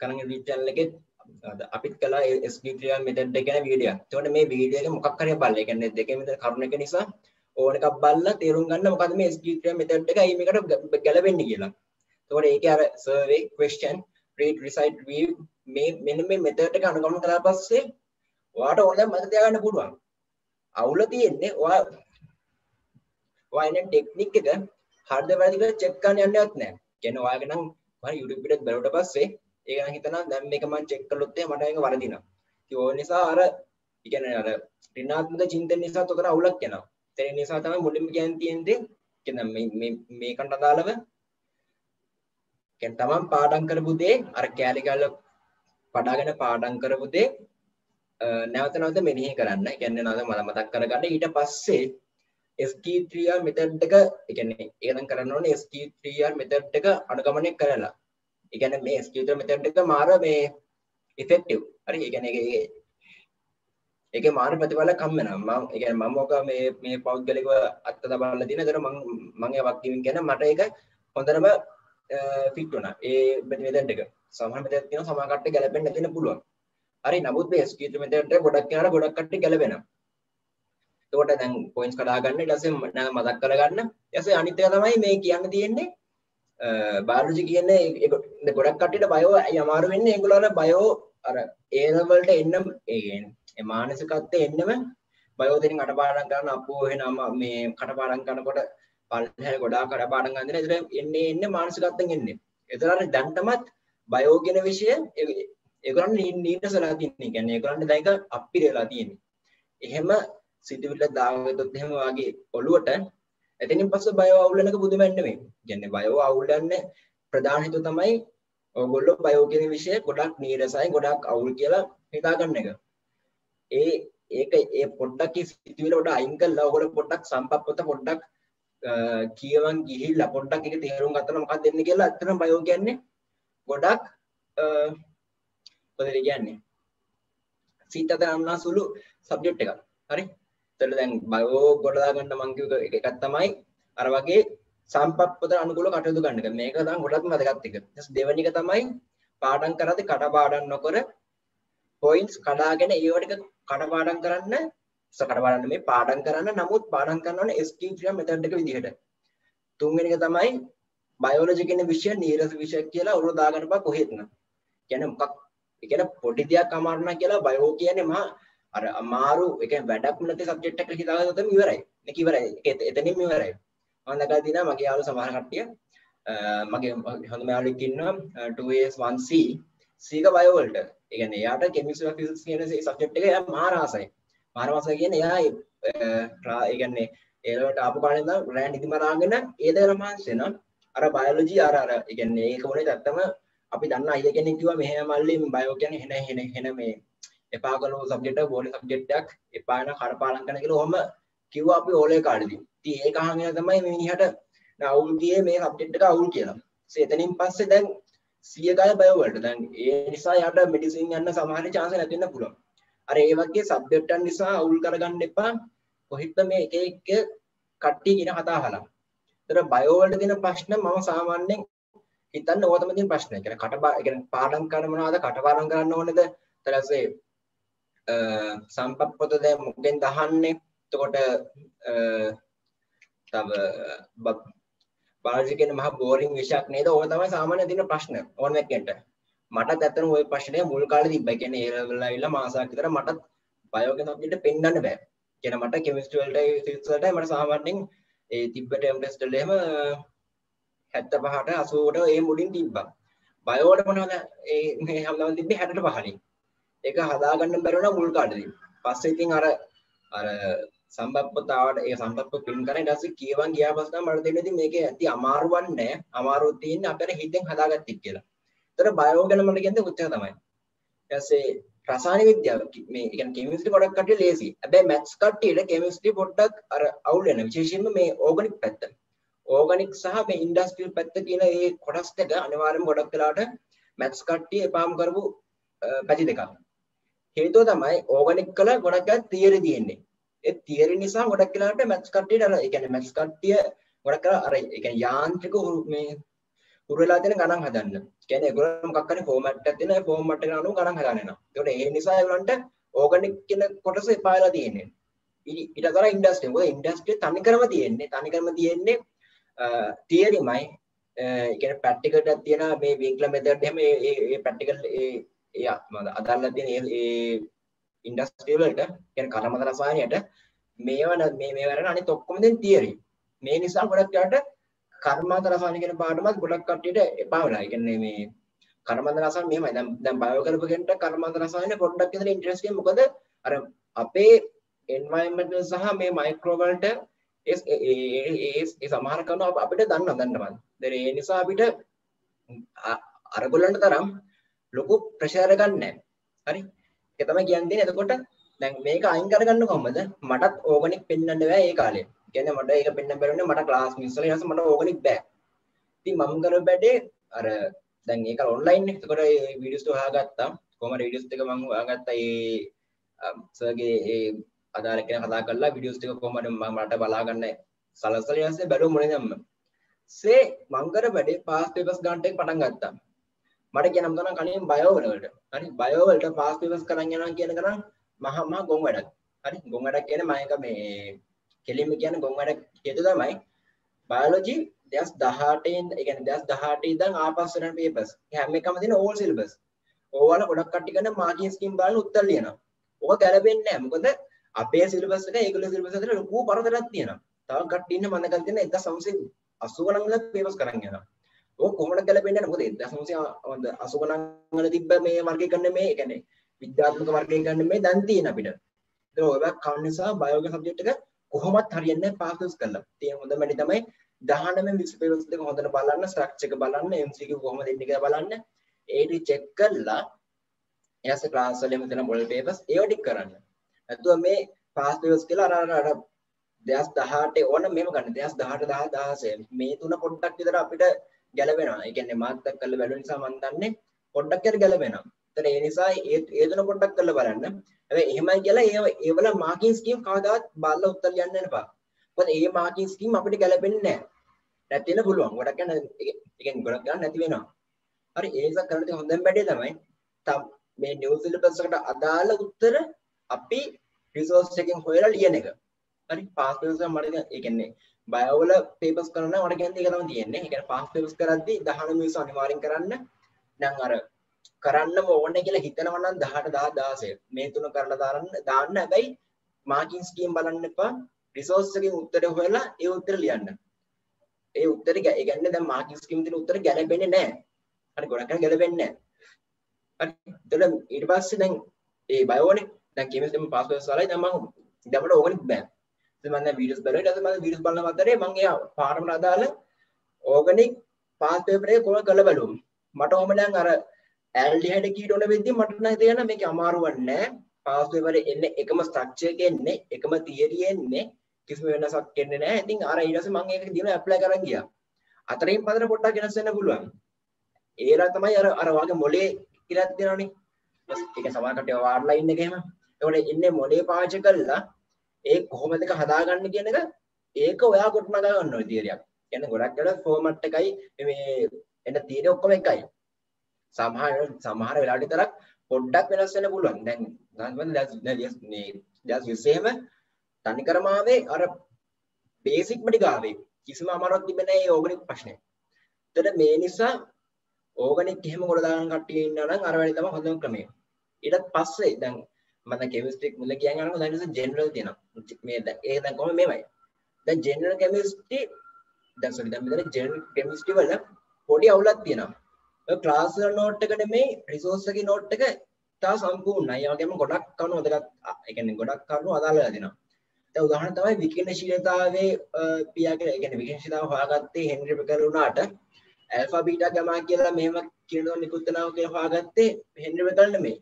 කරන YouTube channel එකේ අපිත් කලා ස්ක්‍රියා මෙතඩ් ගැන වීඩිය තොට මේ වීඩියක මොකක් කරය බල්ල එකන්න දෙක මෙත කරුණ එක නිසා ඕන එකක් බල්ල තේරුම් ගන්න මොකද මේ ස්ක්‍රියා මෙතඩ් එක ඒමකට ගැලවෙන්න කියලා. තොට ඒක අර සර්වේ ක්වස්ටන් ප්‍රීට රිසයිට් මේ මෙන්න මේ මෙතට එක අනුගම කලා පස්සේ වාට ඕන මත තියාගන්න පුළුවන්. අවුල තියෙන්නේ වා වායන ටෙක්නික් එක හර්ද වැදික චෙක්කන්න යන්නත් නෑ ගැන වාගෙනම් යුටපිට බැලට පස්සේ ඒක හිතන දැම් එක මන් චෙක් කලොත්තේ මට එක වරදින ඕ නිසා අර ඉගැන අර රිනාත්මක චින්ත නිසා තොකර අවුලක් කෙන තෙර නිසා තම මුලින්ම ගැන් තියෙන්දේ කෙන මේ කන්ට දාලව කැන් තමන් පාඩන් කරපුදේ අර කෑලිකල්ල පඩාගෙන පාඩන් කරපුදේ නැවත නවත මෙනෙහි කරන්න. ගැන්න නද මල මතක් කරගන්න. ඊට පස්සේ ස්කීත්‍රියර් මෙතඩ් එක එකන්නේ ඒදන් කරන්න ඕන ස්කීත්‍රියර් මෙතඩ් එක අනුගමනය කරලා. ඉගැන මේ ස්කීතර මෙතඩ් එක මාර මේ ඉෆෙක්ටව් හරි? ඉගැන එක මාර ප්‍රතිබල කම්මෙන ම එක මමෝක මේ මේ පෞද්ගලික අත්ත තබල දින දර මගේ වක්කිවින් ගැන මට එක හොඳරම ෆික්ටුන ඒ බෙනිවෙදට එක. සමහ මෙතින සමකට ගැලපෙන් නැතින පුළුවන්. හරි? නමුත් ස්කීත මෙතට ගොඩක් කියන ගොඩක් කට ගැලබෙන තෝට දැන් පොයින්ස් කඩාගන්න ටස මදක් කරගන්න. යස අනිතය තමයි මේ කියන්න තියෙන්නේ බාලජි කියන්නේ ගොඩක් කටට බයෝ යමාරු වෙන්න? ඒගුලන බයෝ අර ඒනවලට එන්නම් ඒගෙන් මානසිකත්තය එන්නම බයෝතිරින් කටපාඩන් කරන්න අපෝ නම මේ කටපාඩන් කනකොට පල්හ ගොඩා කටපාඩන් ගන්න එතර එන්නේ එන්න මානසිකත්තෙන් එන්නේ. එතරට දැන්ටමත් බයෝගෙන විෂය ඒකරන්න නීට සලා තින්නේ. ගැන ඒකරන්න දැක අපිරලා තියෙන්නේ. එහෙම සිදුවිල්ල දාගතොත් එහෙම වගේ ඔළුවට එතනින් පස්ස බයෝ අවුලනක බුදුමැන්නවේ ගැන්න බයෝ අවුල්ඩන්න ප්‍රධාන හිතු තමයි ඔගොල්ලො බයෝ කියන විෂය ගොඩක් නීරසයි ගොඩක් අවුල් කියලා හිතාගන්න එක. ඒ ඒක ඒ පොඩ්ඩක් සිතුවලට අයිංකල් ලවගොල පොඩ්ඩක් සම්පප්පත පොඩ්ඩක් කියවන් ගිහිල් පොඩ්ඩක් එක තේරුම් ගතන මොකක් දෙන්න කියලා අත්තන බයෝ කියන්නේ ගොඩක් පොදර කියන්නේ? සිත් අත අන්නා සුළු සබ්ජෙට් එක හරි? තල දැන් බයෝ ගොඩදාගන්න මංකිව එකත් තමයි අර වගේ සම්පප්පත අනුකුල කටයුතු ගන්නක මේක දම් ගොඩක් මදගත්තික දෙවනික තමයි පාඩන් කරති කටපාඩන් නොකර පොයින්ස් කඩාගෙන ඒවටික කටපාඩන් කරන්න සකටපාඩන්න මේ පාඩන් කරන්න නමුත් පාඩන් කරන්නන ස්කී්‍රිය මෙතැන්ටක විදිහට තුන්ගෙනක තමයි බයෝලජිකන විශ්ය නීරස විෂය කියලා ඔරු දාගනපා කොහෙත්න ගැන මොකක් එකන පොඩි දෙයක් අමාරුණ කියලා බයෝ කියන්නේ මහා අර අමාරු එක වැඩක් නැති සබ්ජෙක්ට් එකක් හිතාගත්තම ඉවරයි. ඒක ඉවරයි. එතනින්ම ඉවරයි. මම දැකලා දිනා මගේ යාළු සමහර කට්ටිය මගේ හොඳම යාළුවෙක් ඉන්නවා 2S 1C C එක බයෝ වලට. ඒ කියන්නේ එයාට කෙමිස්ට්‍රි ෆිසික්ස් කියන සබ්ජෙක්ට් එක එයා මාර ආසයි. මාර ආසයි කියන්නේ එයා ඒ කියන්නේ ඒලවට ආපු කාලේ ඉඳන් රෑන් ඉදි මරාගෙන ඒ දෙක මහන්සි වෙනවා. අර බයෝලොජි අර අර ඒ කියන්නේ ඒක උනේ ඇත්තම අපි දන්න අයිය කෙනෙක් කිව්වා මෙහෙම මල්ලි බයෝ කියන්නේ හෙන හෙන හෙන මේ එපා කළ සබ්ජෙක්ට බෝඩි සබ්ජෙක්්ටක් එපාන කඩපාලන් කන කියල හොම කිව්ව අපි ඕලේ කාඩදි ති ඒ කහගෙන තමයි මිනිහට නවුල්ගේ මේ සබ්ජෙක්්ට අවුල් කියලා. සේතනින් පස්සේ දැන් සියකය බයවලට දැන් ඒ නිසා යට මෙඩිසින් යන්න සමහර චාස නැතින්න පුළුව අර ඒ වගේ සබ්ජෙක්්ටන් නිසා අවුල් කරගන්න එපා. කොහිත්ත මේ එක එක කට්ටි ගෙන කතා හලා තර බයෝවලට දෙන ප්‍රශ්න මම සාමාන්‍යෙන් හිතන්න ඕතමතින් ප්‍රශ්නය කන කටබා පාඩන් කරමනාද කටපාරන් කරන්න ඕනද? තරසේ සම්පප්පොත දැ මුගෙන් දහන්නේ තකොට තව බාජිකෙන මහ බෝරිං විශක් නේද? ඕ තමයි සාමාන්‍ය තින ප්‍රශ්න. ඕනැකට මට ඇතන ඔය ප්‍රශ්නය මුල් කාල තිබ කියන ඒරවෙල්ලාල්ල මාසාකිතර මටත් බයෝගෙන ට පෙන්න්න බෑ. කියන මට කෙමිස්ටවල්ට සිල්සට මට සාමාන්‍යෙන් ඒ තිබ්බට එම්ටස්ටල්ලම හැත්ත පහට අසුවට ඒ මුඩින් තිබ්බා. බයෝට මනද ඒ හම්දවන් තිබේ හැට පහලින්. එක හදාගන්න බැරුණ මුල් කාඩදී පස්ස ඉතින් අර අර සම්බප්පතාවට ඒ සම්පප පින් කරන ටස කියවන් ගියා පස්ස මට දෙන්නති මේක ඇති අමාරුවන්න අමාරුතියන්න අපර හිතෙන් හදාගත්තික් කියලා. තර බයෝ ගැනමට ගැද උච්ච තමයි. ඇසේ රසාන විද්‍යාව මේ එක කෙමිස්ටි ගොඩක් කට ලේසි ඇබැ මැත්ස් කට්ටියට කෙමිස්ටි පොඩ්ඩක් අර අවුලන විශේෂයෙන්ම මේ ඕගනික් පැත්ත. ඕගනික් සහ මේ ඉන්ඩස්ට්‍රියල් පැත්ත කියන ඒ කොටස් දෙක අනිවාර්යෙන් ගොඩක් වෙලාට මැත්ස් කට්ටිය එපාම් කරපු පැති දෙකක්. හේතුව තමයි ඕගනික් කළ ගොඩක් තියරි තියෙන්නේ. ඒ තියරි නිසා ගොඩක් වෙලාට මැත්ස් කට්ටියට අර ඒ කියන්නේ මැත්ස් කට්ටිය ගොඩක් අර ඒ කියන්නේ යාන්ත්‍රික මේ පුරලා තියෙන ගණන් හදන්න. කියන්නේ ඒගොල්ලෝ මොකක් හරි ෆෝමැට් එකක් තියෙන ඒ ෆෝමැට් එක අනුව ගණන් හදාගෙන යනවා. ඒකට ඒ නිසා ඒගොල්ලන්ට ඕගනික් කියන කොටස එපාලා තියෙන්නේ. ඊට අතර ඉන්ඩස්ට්‍රි. මොකද ඉන්ඩස්ට්‍රි තනිකරම තියෙන්නේ. තනිකරම තියෙන්නේ තියරිමයි. ඒ කියන්නේ ප්‍රැක්ටිකල් එකක් තියෙනවා මේ වින්ක්ලර් මෙතඩ් එහෙම ඒ ඒ ප්‍රැක්ටිකල් ඒ ඒ අදාළ තියෙන ඒ ඉන්ඩස්ට්‍රි වලට කියන්නේ කර්මද රසායනයට මේවා මේ මේ වරන අනිත් ඔක්කොම දැන් තියරි. මේ නිසා ගොඩක් යාට කර්මාන්ත රසායන කියන පාඩමත් ගොඩක් කට්ටියට එපා වෙලා. ඒ කියන්නේ මේ කර්මාන්ත රසායන මෙහෙමයි. දැන් දැන් බයෝ කරපු කෙනට කර්මාන්ත රසායන පොඩ්ඩක් විතර ඉන්ටරෙස්ට් එක මොකද අර අපේ එන්වයරන්මන්ට් සහ මේ මයික්‍රෝ වලට ඒ ඒ ඒ සමහර කරන අපිට දන්න දන්නවා. දැන් ඒ නිසා අපිට අරගොල්ලන්ට තරම් ලොකු ප්‍රෙෂර් එකක් නැහැ. හරි? ඒක තමයි කියන්නේ. එතකොට දැන් මේක අයින් කරගන්න කොහමද? මටත් ඕගනික් පෙන්වන්න බෑ ඒ කාලේ. කියන්නේ මට ඒක පෙන්වන්න බැරුණේ මට ක්ලාස් මිස් වල ඊට මට ඕගනික් බෑ. ඉතින් මම කරපු වැඩේ අර දැන් ඒක ඔන්ලයින් නේ. එතකොට ඒ වීඩියෝස් ටික හොයාගත්තා. කොහමද වීඩියෝස් ටික මම හොයාගත්තා ඒ සර්ගේ ඒ අදාළ කෙනෙක් කතා කරලා වීඩියෝස් ටික කොහමද මම මට බලා ගන්න සලසල ඊපස්සේ බැලුව මොනේ දැම්ම. සේ මං කර වැඩේ පාස් පේපර්ස් ගන්න එක පටන් ගත්තා. මට කියනම් තන කලින් බයෝ වලට. හරි බයෝ වලට පාස් පේපර්ස් කරන් යනවා කියන කරන් මහා මහා ගොන් වැඩක්. හරි ගොන් වැඩක් කියන්නේ මම එක මේ කෙලින්ම කියන්නේ ගොන් වැඩක් හේතු තමයි බයෝලොජි දෙස් 18 ඒ කියන්නේ දෙස් 18 ඉඳන් ආපස්සට යන පේපර්ස්. හැම එකම තියෙන ඕල් සිලබස්. ඕවල ගොඩක් කට්ටිය ගන්න මාකින් ස්කීම් බලන උත්තර ලියනවා. ඕක ගැලපෙන්නේ නැහැ. මොකද අපේ සිලබස් එක ඒගොල්ලෝ සිලබස් අතර ලොකු පරතරයක් තියෙනවා. තව කට්ටිය ඉන්න මම දැන් තියෙන 1980 ගණන් වල පේපර්ස් කරන් යනවා. ඕක කොහොමද ගැලපෙන්නේ මොකද 1980 ගණන් වල තිබ්බ මේ වර්ගීකරණ මේ කියන්නේ විද්‍යාත්මක වර්ගීකරණ මේ දැන් තියෙන අපිට. ඒක ඔය කවුන් නිසා බයෝගේ සබ්ජෙක්ට් එක කොහොමත් හරියන්නේ නැහැ පාස් කරලා. තියෙන හොඳම වැඩි තමයි 19 20 පේපර්ස් දෙක හොඳට බලන්න ස්ට්‍රක්චර් එක බලන්න MCQ කොහොමද එන්නේ කියලා බලන්න. ඒ ටික චෙක් කරලා ඊයස ක්ලාස් වල මෙතන මොඩල් පේපර්ස් ඒව ටික කරන්න. නැතුව මේ පාස් පේපර්ස් කියලා අර අර දෙස් 18 ඕන මෙහෙම ගන්න. දෙස් 18 16 මේ තුන පොඩ්ඩක් විතර අපිට ගැලපෙනවා. ඒ කියන්නේ මාත් එක්ක කරලා බැලුව නිසා මම දන්නේ පොඩ්ඩක් හරි ගැලපෙනවා. එතන ඒ නිසා ඒ ඒ තුන පොඩ්ඩක් කරලා බලන්න. හැබැයි එහෙමයි කියලා ඒ ඒවල මාකින් ස්කීම් කවදාවත් බලලා උත්තර ලියන්න එපා. මොකද ඒ මාකින් ස්කීම් අපිට ගැලපෙන්නේ නැහැ. නැති වෙන පුළුවන්. ගොඩක් ගන්න ඒ කියන්නේ ගොඩක් ගන්න නැති වෙනවා. හරි ඒ නිසා කරන්න තියෙන හොඳම වැඩේ තමයි මේ නිව් සිලබස් එකට අදාළ උත්තර අපි රිසෝස් එකෙන් හොයලා ලියන එක. හරි පාස් පේපර්ස් මට ඒ කියන්නේ බයෝ වල පේපර්ස් කරනවා මට කියන්නේ ඒක තමයි තියෙන්නේ. ඒ කියන්නේ පාස් පේපර්ස් කරද්දි 19 මිනිස්සු අනිවාර්යෙන් කරන්න. දැන් අර කරන්නම ඕනේ කියලා හිතනවා නම් 18 10 16 මේ තුන කරලා දාන්න දාන්න හැබැයි මාකින් ස්කීම් බලන්න එපා. රිසෝස් එකෙන් උත්තරේ හොයලා ඒ උත්තර ලියන්න. ඒ උත්තරේ ඒ කියන්නේ දැන් මාකින් ස්කීම් දෙන උත්තර ගැලපෙන්නේ නැහැ. හරි ගොඩක් අය ගැලපෙන්නේ නැහැ. හරි. එතකොට ඊට පස්සේ දැන් ඒ බයෝනේ දැන් කෙමිස්ට්‍රි මම පාස් කරලා සලයි දැන් මම දැන් ඕගනික් බෑ. ඉතින් මම දැන් වීඩියෝස් බලුවා. ඊට පස්සේ මම වීඩියෝස් බලන අතරේ මම එයා පාඩමට අදාළ ඕගනික් පාස් පේපර් එක කොහොම කරලා බලුවා. මට ඔහම දැන් අර ඇල්ඩිහයිඩ් කීටෝන වෙද්දි මට නම් හිතෙන්නේ මේක අමාරුවක් නෑ. පාස් පේපර් එන්නේ එකම ස්ට්‍රක්චර් එක එන්නේ එකම තියරි එන්නේ කිසිම වෙනසක් එන්නේ නැහැ. ඉතින් අර ඊට පස්සේ මම ඒක දින ඇප්ලයි කරන් ගියා. අතරින් පතර පොඩ්ඩක් වෙනස් වෙන්න පුළුවන්. ඒලා තමයි අර අර වගේ මොලේ කියලා තියෙනවනේ. ඒක සමහර කට්ටිය වාඩ් ලයින් එක එහෙම. ඒකට ඉන්නේ මොලේ පාවිච්චි කරලා ඒ කොහොමද එක හදාගන්න කියන එක ඒක ඔයා ගොඩනගා ගන්න ඕනේ තියරියක්. කියන්නේ ගොඩක් වෙලාවට ෆෝමැට් එකයි මේ එන්න තියෙන ඔක්කොම එකයි. සමහර සමහර වෙලාවට විතරක් පොඩ්ඩක් වෙනස් වෙන්න පුළුවන්. දැන් ගන්න දැන් මේ දැන් විශේෂම තනිකරම ආවේ අර බේසික්ම ටික ආවේ. කිසිම අමාරුවක් තිබෙන්නේ නැහැ මේ ඕගනික් ප්‍රශ්නේ. එතකොට මේ නිසා ඕගනික් එහෙම කොට දාන කට්ටිය ඉන්නවා නම් අර වැඩි තමයි හොඳම ක්‍රමය. ඊට පස්සේ දැන් මම දැන් කෙමිස්ට්‍රි මුල කියන් යනකොට දැන් ඉතින් ජෙනරල් තියෙනවා. මේ දැන් ඒක දැන් කොහොම මේවයි. දැන් ජෙනරල් කෙමිස්ට්‍රි දැන් සෝරි දැන් මෙතන ජෙනරල් කෙමිස්ට්‍රි වල පොඩි අවුලක් තියෙනවා. ඔය ක්ලාස් වල නෝට් එක නෙමෙයි රිසෝස් එකේ නෝට් එක තා සම්පූර්ණයි. ඒ වගේම ගොඩක් කරුණු වැදගත් ඒ කියන්නේ ගොඩක් කරුණු අදාළ වෙලා තියෙනවා. දැන් උදාහරණ තමයි විකිනශීලතාවයේ පියා කියලා. ඒ කියන්නේ විකිනශීලතාව හොයාගත්තේ හෙන්රි බෙකර් උනාට ඇල්ෆා බීටා ගමා කියලා මෙහෙම කියන දේ නිකුත් වෙනවා කියලා හොයාගත්තේ හෙන්රි බෙකර් නෙමෙයි.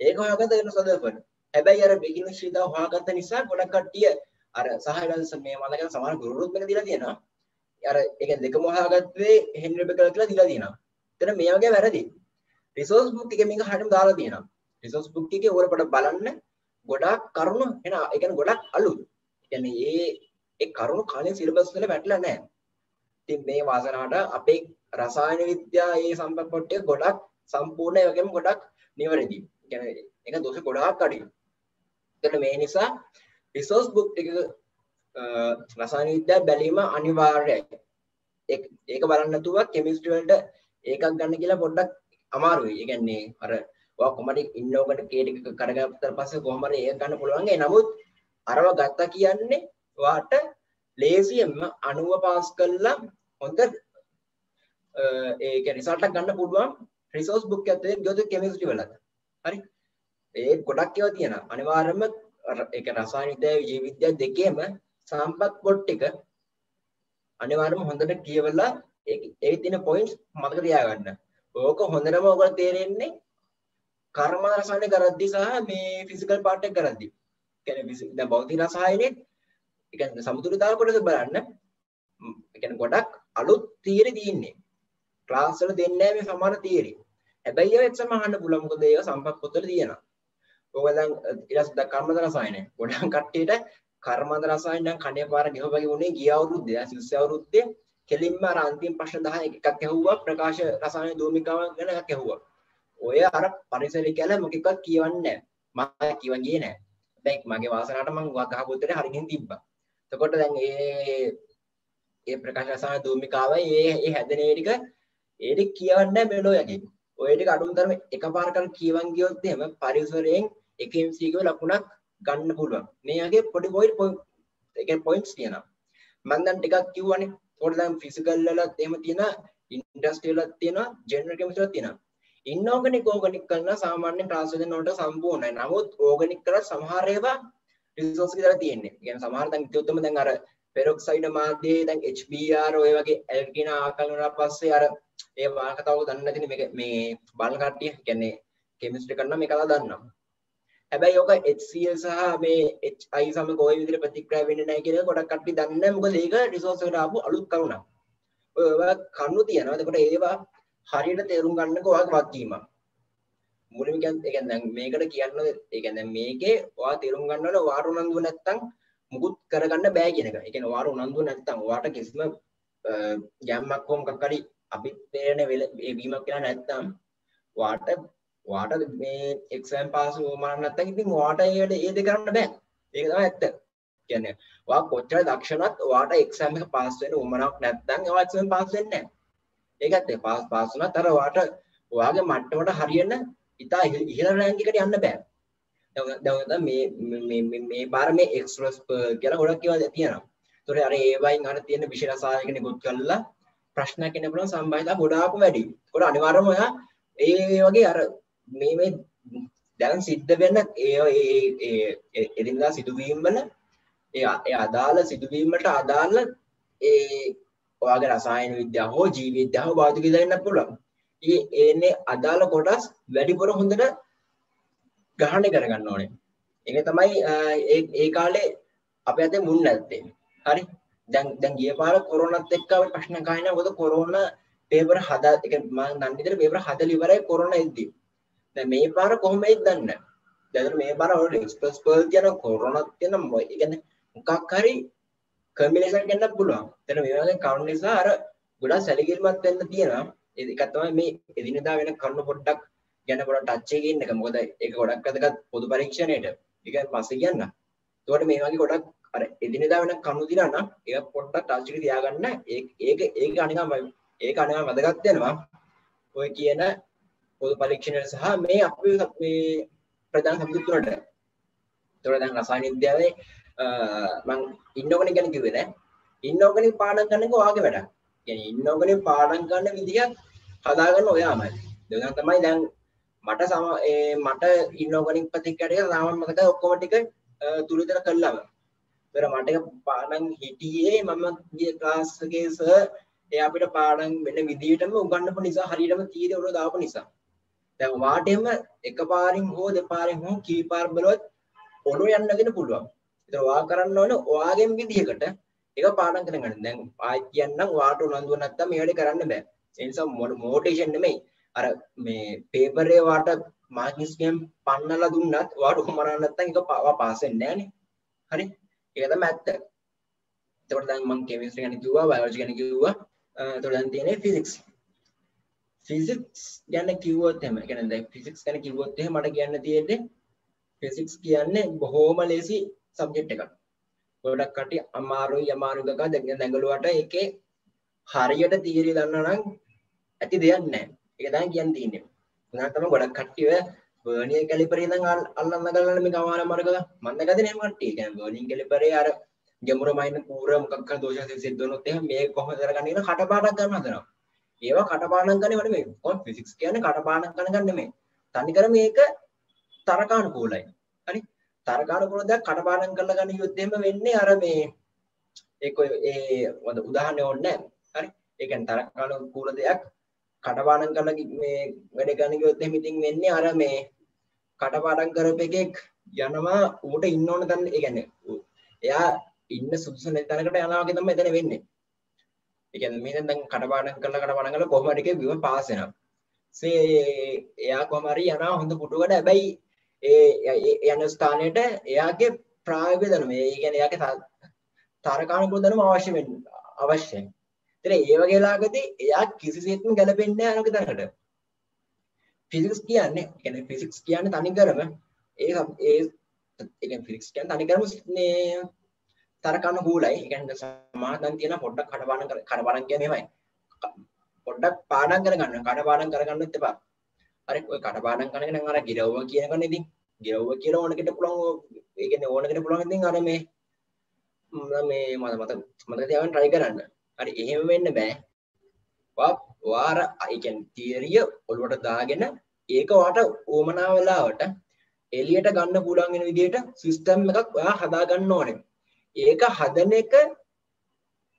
ඒක හොයාගත්ත වෙන සදර්ෆර්ඩ්. හැබැයි අර විකිනශීලතාව හොයාගත්ත නිසා ගොඩක් කට්ටිය අර සහයලන්ස මේ මම දැන් සමහර ගුරුරුත් මේක දීලා තියෙනවා. අර ඒක දෙකම හොයාගත්තේ හෙන්රි බෙකර් කියලා දීලා තියෙනවා. එතන මේ වගේ වැරදි. රිසෝස් බුක් එකේ මේක හරියටම දාලා තියෙනවා. රිසෝස් බුක් එකේ ඕර පොඩ බලන්න ගොඩාක් කරුණු එන ඒ කියන්නේ ගොඩක් අලුත්. ඒ කියන්නේ ඒ ඒ කරුණු කාලේ සිලබස් වල වැටලා නැහැ. ඉතින් මේ වාසනාවට අපේ රසායන විද්‍යා ඒ සම්පත් පොට්ටිය ගොඩක් සම්පූර්ණ ඒ වගේම ගොඩක් නිවැරදි. කියන්නේ ඒක දෝෂ ගොඩාක් අඩුයි. එතන මේ නිසා රිසෝස් බුක් එක රසායන විද්‍යාව බැලීම අනිවාර්යයි. ඒක බලන්න නැතුව කෙමිස්ට්‍රි වලට ඒකක් ගන්න කියලා පොඩ්ඩක් අමාරුයි. ඒ කියන්නේ අර ඔයා කොහමද ඉන්නෝකට කේට් එක කරගත්තට පස්සේ කොහමද ඒක ගන්න පුළුවන්. ඒ නමුත් අරව ගත්තා කියන්නේ ඔයාට ලේසියෙන්ම 90 පාස් කළා හොඳ ඒක රිසල්ට් එකක් ගන්න පුළුවන් රිසෝස් බුක් එකත් ගියොත් කෙමිස්ට්‍රි වලත්. හරි. ඒ ගොඩක් ඒවා තියෙනවා. අනිවාර්යයෙන්ම ඒක රසායන විද්‍යාව ජීව විද්‍යාව දෙකේම සම්පත් පොට් ටික අනිවාර්යයෙන්ම හොඳට කියවලා ඒකේ තියෙන පොයින්ට්ස් මතක තියාගන්න. ඕක හොඳටම ඔයගොල්ලෝ තේරෙන්නේ කර්ම රසායන කරද්දී සහ මේ ෆිසිකල් පාර්ට් එක කරද්දී. කියන්නේ දැන් භෞතික රසායනේ ඒ කියන්නේ සමතුලිතතාව කොටස බලන්න. ඒ කියන්නේ ගොඩක් අලුත් තියරි තියෙන්නේ. ක්ලාස් වල දෙන්නේ නැහැ මේ සමහර තියරි. හැබැයි ඒවා එක්සම අහන්න පුළුවන් මොකද ඒක සම්පත් පොතවල තියෙනවා. ඕක දැන් ඊට පස්සේ කර්මද රසායනය. ගොඩක් කට්ටියට කර්මද රසායන නම් කණේ පාර ගෙව වගේ වුණේ ගිය අවුරුද්දේ සිස්ස අවුරුද්දේ කෙලින්ම අර අන්තිම ප්‍රශ්න 10 එකක් ඇහුවා ප්‍රකාශ රසායන දූමිකාවන් ගැන එකක් ඇහුවා. ඔය අර පරිසරය කියලා මොකෙක්වත් කියවන්නේ නැහැ. මම කියවන් ගියේ නැහැ. දැන් මගේ වාසනාවට මම ගහපොත්තේ හරියෙන් තිබ්බා. එතකොට දැන් ඒ ඒ ප්‍රකාශ රසායන දූමිකාවයි ඒ ඒ හැදෙන ඒ ටික ඒ ටික කියවන්නේ මෙලෝ යකින්. ඔය ටික අඩුම තරම එකපාරකට කියවන් ගියොත් එහෙම පරිසරයෙන් එකම සීකව ලකුණක් ගන්න පුළුවන්. මේ වගේ පොඩි පොයින්ට් ඒ කියන්නේ පොයින්ට්ස් තියෙනවා. මම දැන් ටිකක් කිව්වනේ. ඒකට දැන් ෆිසිකල් වලත් එහෙම තියෙනවා, ඉන්ඩස්ට්‍රියල් වලත් තියෙනවා, ජෙනරල් කෙමිස්ට්‍රි වලත් තියෙනවා. ඉන්ऑर्ගනික් ඕගනික් කරන සාමාන්‍ය ට්‍රාන්ස්ලේෂන් වලට සම්පූර්ණයි. නමුත් ඕගනික් කරලා සමහර ඒවා රිසෝස් විතර තියෙන්නේ. කියන්නේ සමහර දැන් කිව්වොත්ම දැන් අර පෙරොක්සයිඩ් මාධ්‍යයේ දැන් HBr ඔය වගේ ඇල්කින ආකල්න වලට පස්සේ අර ඒ වාහකතාවක දන්නේ නැතිනේ මේක මේ බලන කට්ටිය කියන්නේ කෙමිස්ට්‍රි කරනවා මේකලා දන්නවා. හැබැයි ඕක HCl සහ මේ HI සමග ওই විදිහට ප්‍රතික්‍රියා වෙන්නේ නැහැ කියලා ගොඩක් කට්ටිය දන්නේ නැහැ. මොකද ඒක රිසෝස් එකට ආපු අලුත් කරුණක්. ඔය ඔය කරුණු තියෙනවා. එතකොට ඒවා හරියට තේරුම් ගන්නක ඔයාගේ වගකීමක්. මුලින්ම කියන්නේ ඒ කියන්නේ දැන් මේකට කියන්න ඒ කියන්නේ මේකේ ඔයා තේරුම් ගන්න ඕනේ ඔයාට උනන්දු නැත්තම් මුකුත් කරගන්න බෑ කියන එක. ඒ කියන්නේ ඔයාට උනන්දු නැත්තම් ඔයාට කිසිම ගැම්මක් හෝ මොකක් හරි අපි තේරෙන ඒ වීමක් කියලා නැත්තම් ඔයාට ඔයාට මේ එක්සෑම් පාස් වුණා නැත්තම් ඉතින් ඔයාට ඒකට ඒ දෙක කරන්න බෑ. ඒක තමයි ඇත්ත. කියන්නේ ඔයා කොච්චර දක්ෂණත් ඔයාට එක්සෑම් එක පාස් වෙන්න උවමනාවක් නැත්තම් ඔයා එක්සෑම් පාස් වෙන්නේ නැහැ. ඒකත් පාස් පාස් වුණත් අර ඔයාට ඔයාගේ මට්ටමට හරියන ඉතා ඉහළ රෑන්ක් එකට යන්න බෑ. දැන් මේ මේ මේ පාර මේ එක්ස්ප්‍රස් කියලා ගොඩක් ඒවා තියෙනවා. ඒතකොට අර ඒ වයින් අර තියෙන විශේෂ රසායනික නිකුත් කරලා ප්‍රශ්නයක් එන්න පුළුවන් සම්භාවිතාව ගොඩාක්ම වැඩි. ඒකට අනිවාර්යයෙන්ම ඔයා ඒ වගේ අර මේ මේ දැන් සිද්ධ වෙන ඒ ඒ එදිනදා සිදුවීම් වල ඒ ඒ අදාළ සිදුවීම් වලට අදාළ ඒ ඔයාගේ රසායන විද්‍යාව හෝ ජීව විද්‍යාව හෝ භෞතික විද්‍යාව වෙන්න පුළුවන්. ඒ එන්නේ අදාළ කොටස් වැඩිපුර හොඳට ග්‍රහණය කරගන්න ඕනේ. ඒක තමයි ඒ ඒ කාලේ අපේ අතේ මුන් නැත්තේ. හරි. දැන් දැන් ගිය පාර කොරෝනාත් එක්ක අපි ප්‍රශ්න කහිනා මොකද කොරෝනා පේපර් හදා ඒ මම දන්න විදිහට පේපර් හදලා ඉවරයි කොරෝනා එද්දි. දැන් මේ පාර කොහොමද දන්නේ දැන් මේ පාර ඔය එක්ස්ප්‍රස් පර්ල් කියන කොරෝනාත් කියන ඒ කියන්නේ මොකක් හරි කම්බිනේෂන් ගන්න පුළුවන්. එතන මේ වගේ කරුණු නිසා අර ගොඩක් සැලකිලිමත් වෙන්න තියෙනවා. ඒක තමයි මේ එදිනෙදා වෙන කරුණු පොඩ්ඩක් ගැන පොඩක් ටච් එකේ ඉන්න එක. මොකද ඒක ගොඩක් වැදගත් පොදු පරීක්ෂණයට. ඒක පස්සේ කියන්න. ඒකට මේ වගේ ගොඩක් අර එදිනෙදා වෙන කරුණු දිනා නම් ඒක පොඩ්ඩක් ටච් එකේ තියාගන්න. ඒක ඒක ඒක අනිකම ඒක අනිකම වැදගත් වෙනවා. ඔය කියන පොදු පරීක්ෂණයට සහ මේ අපේ මේ ප්‍රධාන සබ්ජෙක්ට් වලට. ඒතකොට දැන් රසායන විද්‍යාවේ මං ඉන්නෝගනික් ගැන කිව්වේ නෑ. ඉන්නෝගනික් පාඩම් ගන්න එක ඔයාගේ වැඩක්. කියන්නේ ඉන්නෝගනික් පාඩම් ගන්න විදියක් හදාගන්න ඔයාමයි. දැන් තමයි දැන් මට සම ඒ මට ඉන්නෝගනික් ප්‍රතික්‍රියාවේ සාමාන්‍ය මතකයි ඔක්කොම ටික තුලිතර කළාම. ඒතර මට එක පාඩම් හිටියේ මම ගිය ක්ලාස් එකේ සර් ඒ අපිට පාඩම් වෙන විදියටම උගන්වපු නිසා හරියටම තීරය උඩ දාපු නිසා. දැන් වාට එම එකපාරින් හෝ දෙපාරින් හෝ කීපාර බලවත් ඔලුව යන්න දෙන්න පුළුවන්. ඒතර ඔයා කරන්න ඕනේ ඔයාගෙන් විදිහකට ඒක පාඩම් කරගන්න. දැන් ආයි කියන්නම් ඔයාට උනන්දුව නැත්තම් මේ වැඩේ කරන්න බෑ. ඒ නිසා මොටිවේෂන් නෙමෙයි. අර මේ පේපර් එකේ වාට මාර්කින් ස්කීම් පන්නලා දුන්නත් ඔයාට උමරන්න නැත්තම් ඒක පාස් වෙන්නේ නෑනේ. හරි? ඒක තමයි ඇත්ත. එතකොට දැන් මම කෙමිස්ට්‍රි ගැන කිව්වා, බයෝලොජි ගැන කිව්වා. එතකොට දැන් තියෙන්නේ ෆිසික්ස්. ෆිසික්ස් ගැන කිව්වොත් එහෙම කියන්නේ දැන් ෆිසික්ස් ගැන කිව්වොත් එහෙම මට කියන්න තියෙන්නේ ෆිසික්ස් කියන්නේ බොහොම ලේසි සබ්ජෙක්ට් එකක්. ගොඩක් කටි අමාරුයි අමාරු ගක දැඟලුවට ඒකේ හරියට තීරි දන්නා නම් ඇති දෙයක් නැහැ. ඒක තමයි කියන්න තියෙන්නේ. උනා තමයි ගොඩක් කට්ටිය වර්නිය කැලිපරේ ඉඳන් අල්ලන්න ගලන මේ ගමාන මාර්ග මම දැකද නේ කට්ටිය. කියන්නේ වර්නිය කැලිපරේ අර ගැඹුරු මයින් කූර මොකක් හරි දෝෂයක් සිද්ධ වුණොත් එහෙනම් මේක කොහොමද කරගන්නේ කියලා කටපාඩම් ගන්න හදනවා. ඒවා කටපාඩම් ගන්නේ වල නෙමෙයි. කොහොම ෆිසික්ස් කියන්නේ කටපාඩම් කරන ගන්න නෙමෙයි. තනිකර මේක තරකානුකූලයි. හරි? තරකානුකූල දෙයක් කටපාඩම් කරලා ගන්න කිව්වොත් එහෙම වෙන්නේ අර මේ ඒක ඒ වද උදාහරණය ඕනේ නැහැ. හරි? ඒ කියන්නේ තරකානුකූල දෙයක් කටපාඩම් කරලා මේ වැඩ ගන්න කිව්වොත් එහෙම ඉතින් වෙන්නේ අර මේ කටපාඩම් කරපු එකෙක් යනවා ඌට ඉන්න ඕන තැන ඒ කියන්නේ එයා ඉන්න සුදුසු නැති තැනකට යනවා වගේ තමයි එතන වෙන්නේ. ඒ කියන්නේ මේ දැන් කටපාඩම් කරලා කටපාඩම් කරලා කොහොම හරි එකේ විම පාස් වෙනවා. සේ එයා කොහොම හරි යනවා හොඳ පුටුවකට හැබැයි ඒ යන ස්ථානයට එයාගේ ප්‍රායෝගික දැනුම ඒ කියන්නේ එයාගේ තරකානුකූල දැනුම අවශ්‍ය වෙන්නේ අවශ්‍යයි. ඉතින් ඒ වගේ ලාගදී එයා කිසිසේත්ම ගැලපෙන්නේ නැහැ අනක තැනකට. ෆිසික්ස් කියන්නේ කියන්නේ ෆිසික්ස් කියන්නේ තනිකරම ඒ ඒ ඒ කියන්නේ ෆිසික්ස් කියන්නේ තනිකරම මේ තරකානුකූලයි. ඒ කියන්නේ සමාදන් තියෙන පොඩ්ඩක් කඩපාඩම් කර කඩපාඩම් කියන්නේ එහෙමයි. පොඩ්ඩක් පාඩම් කරගන්න. කඩපාඩම් කරගන්නත් එපා. අර ඔය කඩපාඩම් කරගෙන අර ගිරව්ව කියන කනේ ඉතින් ගිරව්ව කියලා ඕනකට පුළුවන් ඒ කියන්නේ ඕනකට පුළුවන් ඉතින් අර මේ මේ මම මත මතක තියාගන්න try කරන්න. හරි එහෙම වෙන්න බෑ. වා වාර ඒ කියන්නේ තියරිය ඔළුවට දාගෙන ඒක වාට ඕමනා වෙලාවට එළියට ගන්න පුළුවන් වෙන විදිහට සිස්ටම් එකක් ඔයා හදා ගන්න ඕනේ. ඒක හදන එක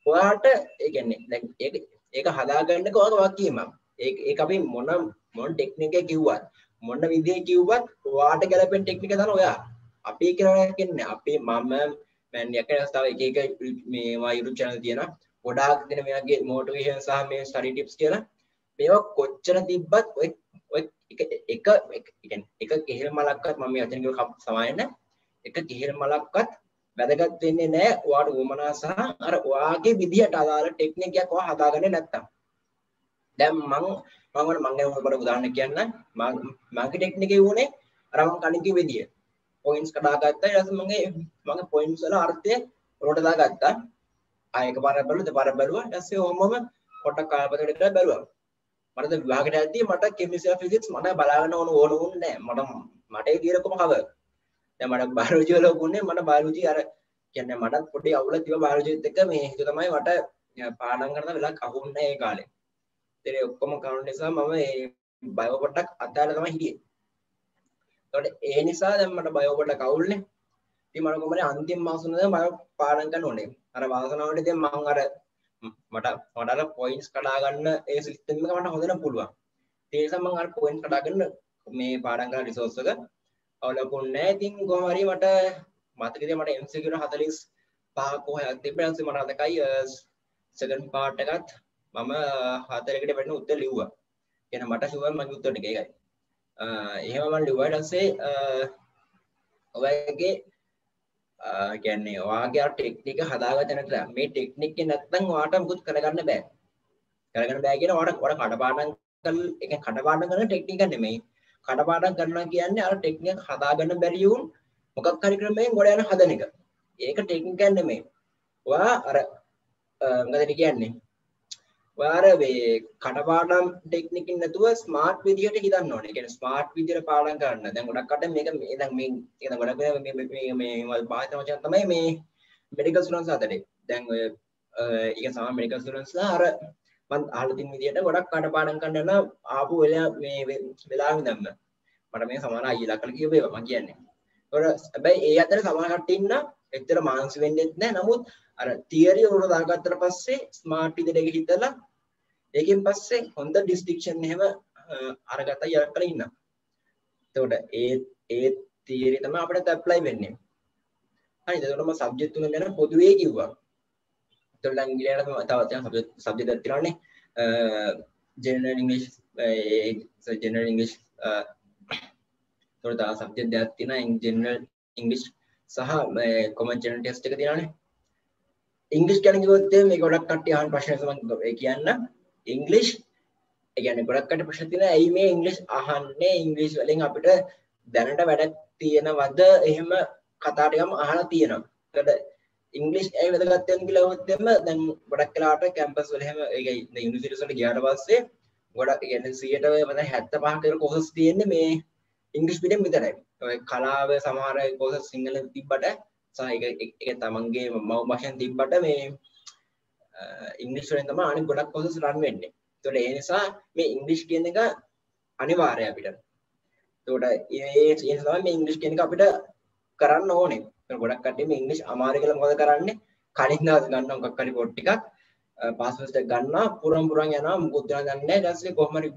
ඔයාට ඒ කියන්නේ දැන් ඒක ඒක හදාගන්න එක ඔයාගේ වගකීමක්. ඒක ඒක අපි මොන මොන ටෙක්නික් එක කිව්වත් මොන විදිහේ කිව්වත් ඔයාට ගැලපෙන ටෙක්නික තමයි ඔයා. අපි කියලා කියන්නේ අපි මම මෑන් යකස් තව එක එක මේවා YouTube channel තියෙනවා. ගොඩාක් දෙන මෙයාගේ මොටිවේෂන් සහ මේ ස්ටඩි ටිප්ස් කියලා. මේවා කොච්චර තිබ්බත් ඔය ඔය එක එක එක කෙහෙල් මලක්වත් මම මේ අතන කිව්ව සමායන්න එක කෙහෙල් මලක්වත් වැදගත් වෙන්නේ නැහැ. ඔයාට උවමනා සහ අර ඔයාගේ විදිහට අදාළ ටෙක්නික් එකක් ඔයා හදාගන්නේ නැත්තම්. දැන් මම මම මම ගැන ඔයාලට උදාහරණයක් කියන්න. මම මගේ ටෙක්නික් එක වුණේ අර මම කලින් කිව්ව විදිය. පොයින්ට්ස් කඩාගත්තා. ඊට පස්සේ මගේ මගේ පොයින්ට්ස් වල අර්ථය ඔලට දාගත්තා. ආයෙ එකපාරක් බැලුවා දෙපාරක් බැලුවා ඊට පස්සේ ඔහොමම පොඩ්ඩක් කාලපතකට කියලා බැලුවා මට දැන් විභාගයට යද්දී මට කෙමිස්ට්‍රි ෆිසික්ස් මට බලාගෙන ඕන ඕන වුණේ නැහැ මට මට ඒ කියලා කොහොම කවර් දැන් මට බයෝලොජි වල උගුන්නේ මට බයෝලොජි අර කියන්නේ මට පොඩි අවුලක් තිබ්බා බයෝලොජිත් එක්ක මේ හේතුව තමයි මට පාඩම් කරන වෙලාවක් අහුන්නේ ඒ කාලේ. ඉතින් ඔක්කොම කරුණු නිසා මම මේ බයෝ පොඩ්ඩක් අතහැරලා තමයි හිටියේ. ඒකට ඒ නිසා දැන් මට බයෝ පොඩ්ඩක් අවුල්නේ. ඉතින් මම කොහමද අන්තිම මාස තුනද මම පාඩම් කරන්න ඕනේ. අර වාසනාවට ඉතින් මම අර මට මට අර පොයින්ට්ස් කඩා ගන්න ඒ සිස්ටම් එක මට හොඳට පුළුවන්. ඒ නිසා මම අර පොයින්ට් කඩාගෙන මේ පාඩම් කරන රිසෝස් එක අවලකුන් නෑ ඉතින් කොහොම හරි මට මතකද මට MCQ 45 කොහයක් තිබ්බා ඊට මට මතකයි සෙකන්ඩ් පාර්ට් එකත් මම හතරකට වෙන්න උත්තර ලිව්වා. කියන මට ෂුවර් මගේ උත්තර ටික ඒකයි. එහෙම මම ලිව්වා ඊට පස්සේ ඔයගේ කියන්නේ ඔයාගේ අර ටෙක්නික හදාගත්ත නැත්නම් මේ ටෙක්නික් එක නැත්නම් ඔයාට මුකුත් කරගන්න බෑ. කරගන්න බෑ කියන ඔයාට ඔයාට කඩපාඩම් කල් ඒ කියන්නේ කඩපාඩම් කරන ටෙක්නික නෙමෙයි. කඩපාඩම් කරනවා කියන්නේ අර ටෙක්නික් හදාගන්න බැරි වුන් මොකක් හරි ක්‍රමයෙන් ගොඩ යන හදන එක. ඒක ටෙක්නික් එකක් නෙමෙයි. ඔයා අර මොකද කියන්නේ? ඔයා අර මේ කඩපාඩම් ටෙක්නික් එක නැතුව ස්මාර්ට් විදියට හිතන්න ඕනේ. ඒ කියන්නේ ස්මාර්ට් විදියට පාඩම් කරන්න. දැන් ගොඩක් අට මේක මේ දැන් මේ ඒක දැන් ගොඩක් මේ මේ මේ භාෂා වචන තමයි මේ මෙඩිකල් ස්ටුඩන්ට්ස් අතරේ. දැන් ඔය ඒක සමහර මෙඩිකල් ස්ටුඩන්ට්ස්ලා අර මම අහලා තියෙන විදිහට ගොඩක් කඩපාඩම් කරන්න යන ආපු වෙලා මේ වෙලාවෙ දැම්ම. මට මේ සමාන අයියලා කල කියව ඒවා මම කියන්නේ. ඒතකොට හැබැයි ඒ අතර සමහර කට්ටිය ඉන්න එච්චර මානසික වෙන්නේ නැහැ. නමුත් අර තියරි උඩ දාගත්තට පස්සේ ස්මාර්ට් විදිහට හිතලා ඒකෙන් පස්සේ හොඳ ඩිස්ටික්ෂන් එහෙම අරගත්තා යක් කරලා ඉන්නවා. එතකොට ඒ ඒ තියරි තමයි අපිට ඇප්ලයි වෙන්නේ. හරි එතකොට මම සබ්ජෙක්ට් තුන ගැන පොදුවේ කිව්වා. එතකොට දැන් ඉංග්‍රීසියට තව තව සබ්ජෙක්ට් දෙකක් තියෙනවානේ. ජෙනරල් ඉංග්‍රීසි ජෙනරල් ඉංග්‍රීසි තොර තව සබ්ජෙක්ට් දෙකක් තියෙනවා ජෙනරල් ඉංග්‍රීසි සහ කොමන් ජෙනරල් ටෙස්ට් එක තියෙනවානේ. ඉංග්‍රීසි ගැන කිව්වොත් මේක ගොඩක් කට්ටිය අහන ප්‍රශ්න තමයි ඒ කියන්න ඉංග්‍රීසි ගැන ගොඩක්කට ප්‍රශ්තින ඇයි මේ ඉංගලිෂ් අහන්නේ? ඉංගලිෂ් වලින් අපිට දැනට වැඩක් තියෙනවද? එහෙම කතාටකම අහලා තියෙනවා. ඉංගලිස් ඇයි වැදගත්තයන් කියලා හොත්තෙම දැන් ගොඩක් කලාට කැම්පස් වලහෙම යුනිසිටසට ගියාට පස්සේ ගොඩක් ගැන සියට මත හැත්ත පහකර කොහොස් තියෙන්නේ මේ ඉංගලිස් පිටම් විතරයි. ඔය කලාව සමහර කොස සිංහල තිබ්බට සහ එක තමන්ගේ මව් භෂන් තිබ්බට මේ ඉංගලිස්වරෙන් තම අනි ගොඩක් කොසස් රන් වෙන්නේ. තොට ඒ නිසා මේ ඉංගලිෂ් කියන එක අනිවාරය අපිට. තෝට ඒ සම මේ ඉංගලිෂ් කෙනෙක අපිට කරන්න ඕනේ. ගොඩක් කටම ඉංගලිෂ් අමාර කළ මොද කරන්න? කලින් දවස් ගන්න ඔක්කරි පොට්ටිකක් පාස්වස්ට ගන්න පුරම් පුරන් යන මුකුත්දන ගන්න දස්සේ කොහමරි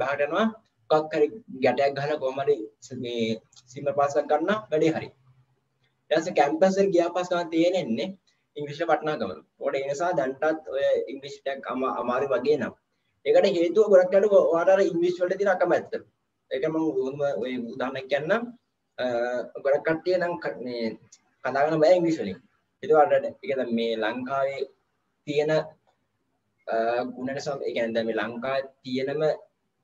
බාටනවා කක්කරි ගැටයක් ගහල කොමරි සිම පාසක් ගන්න වැඩේ හරි. ඇස කැම්පසර් ගියා පස්වා තියෙනෙන්නේ ඉංග්‍රිෂ පටනාගම ොට එනිසා දැන්ටත් ඔය ඉංග්‍රිෂ්ටක් අම අමාරි වගේ නම්. එකට හේතුව ගොඩක්ට වාටර ඉංග්‍රිෂ් වලට තින අකම ඇත්ත එකම උම ඔය උදාන්නක් කියන්න ගොඩක් කට්ටිය නම් කතාගන බෑ ඉංග්‍රිෂලින් එතුවාට එක මේ ලංකාවේ තියෙන ගුණට සම් එකන්ද මේ ලංකා තියෙනම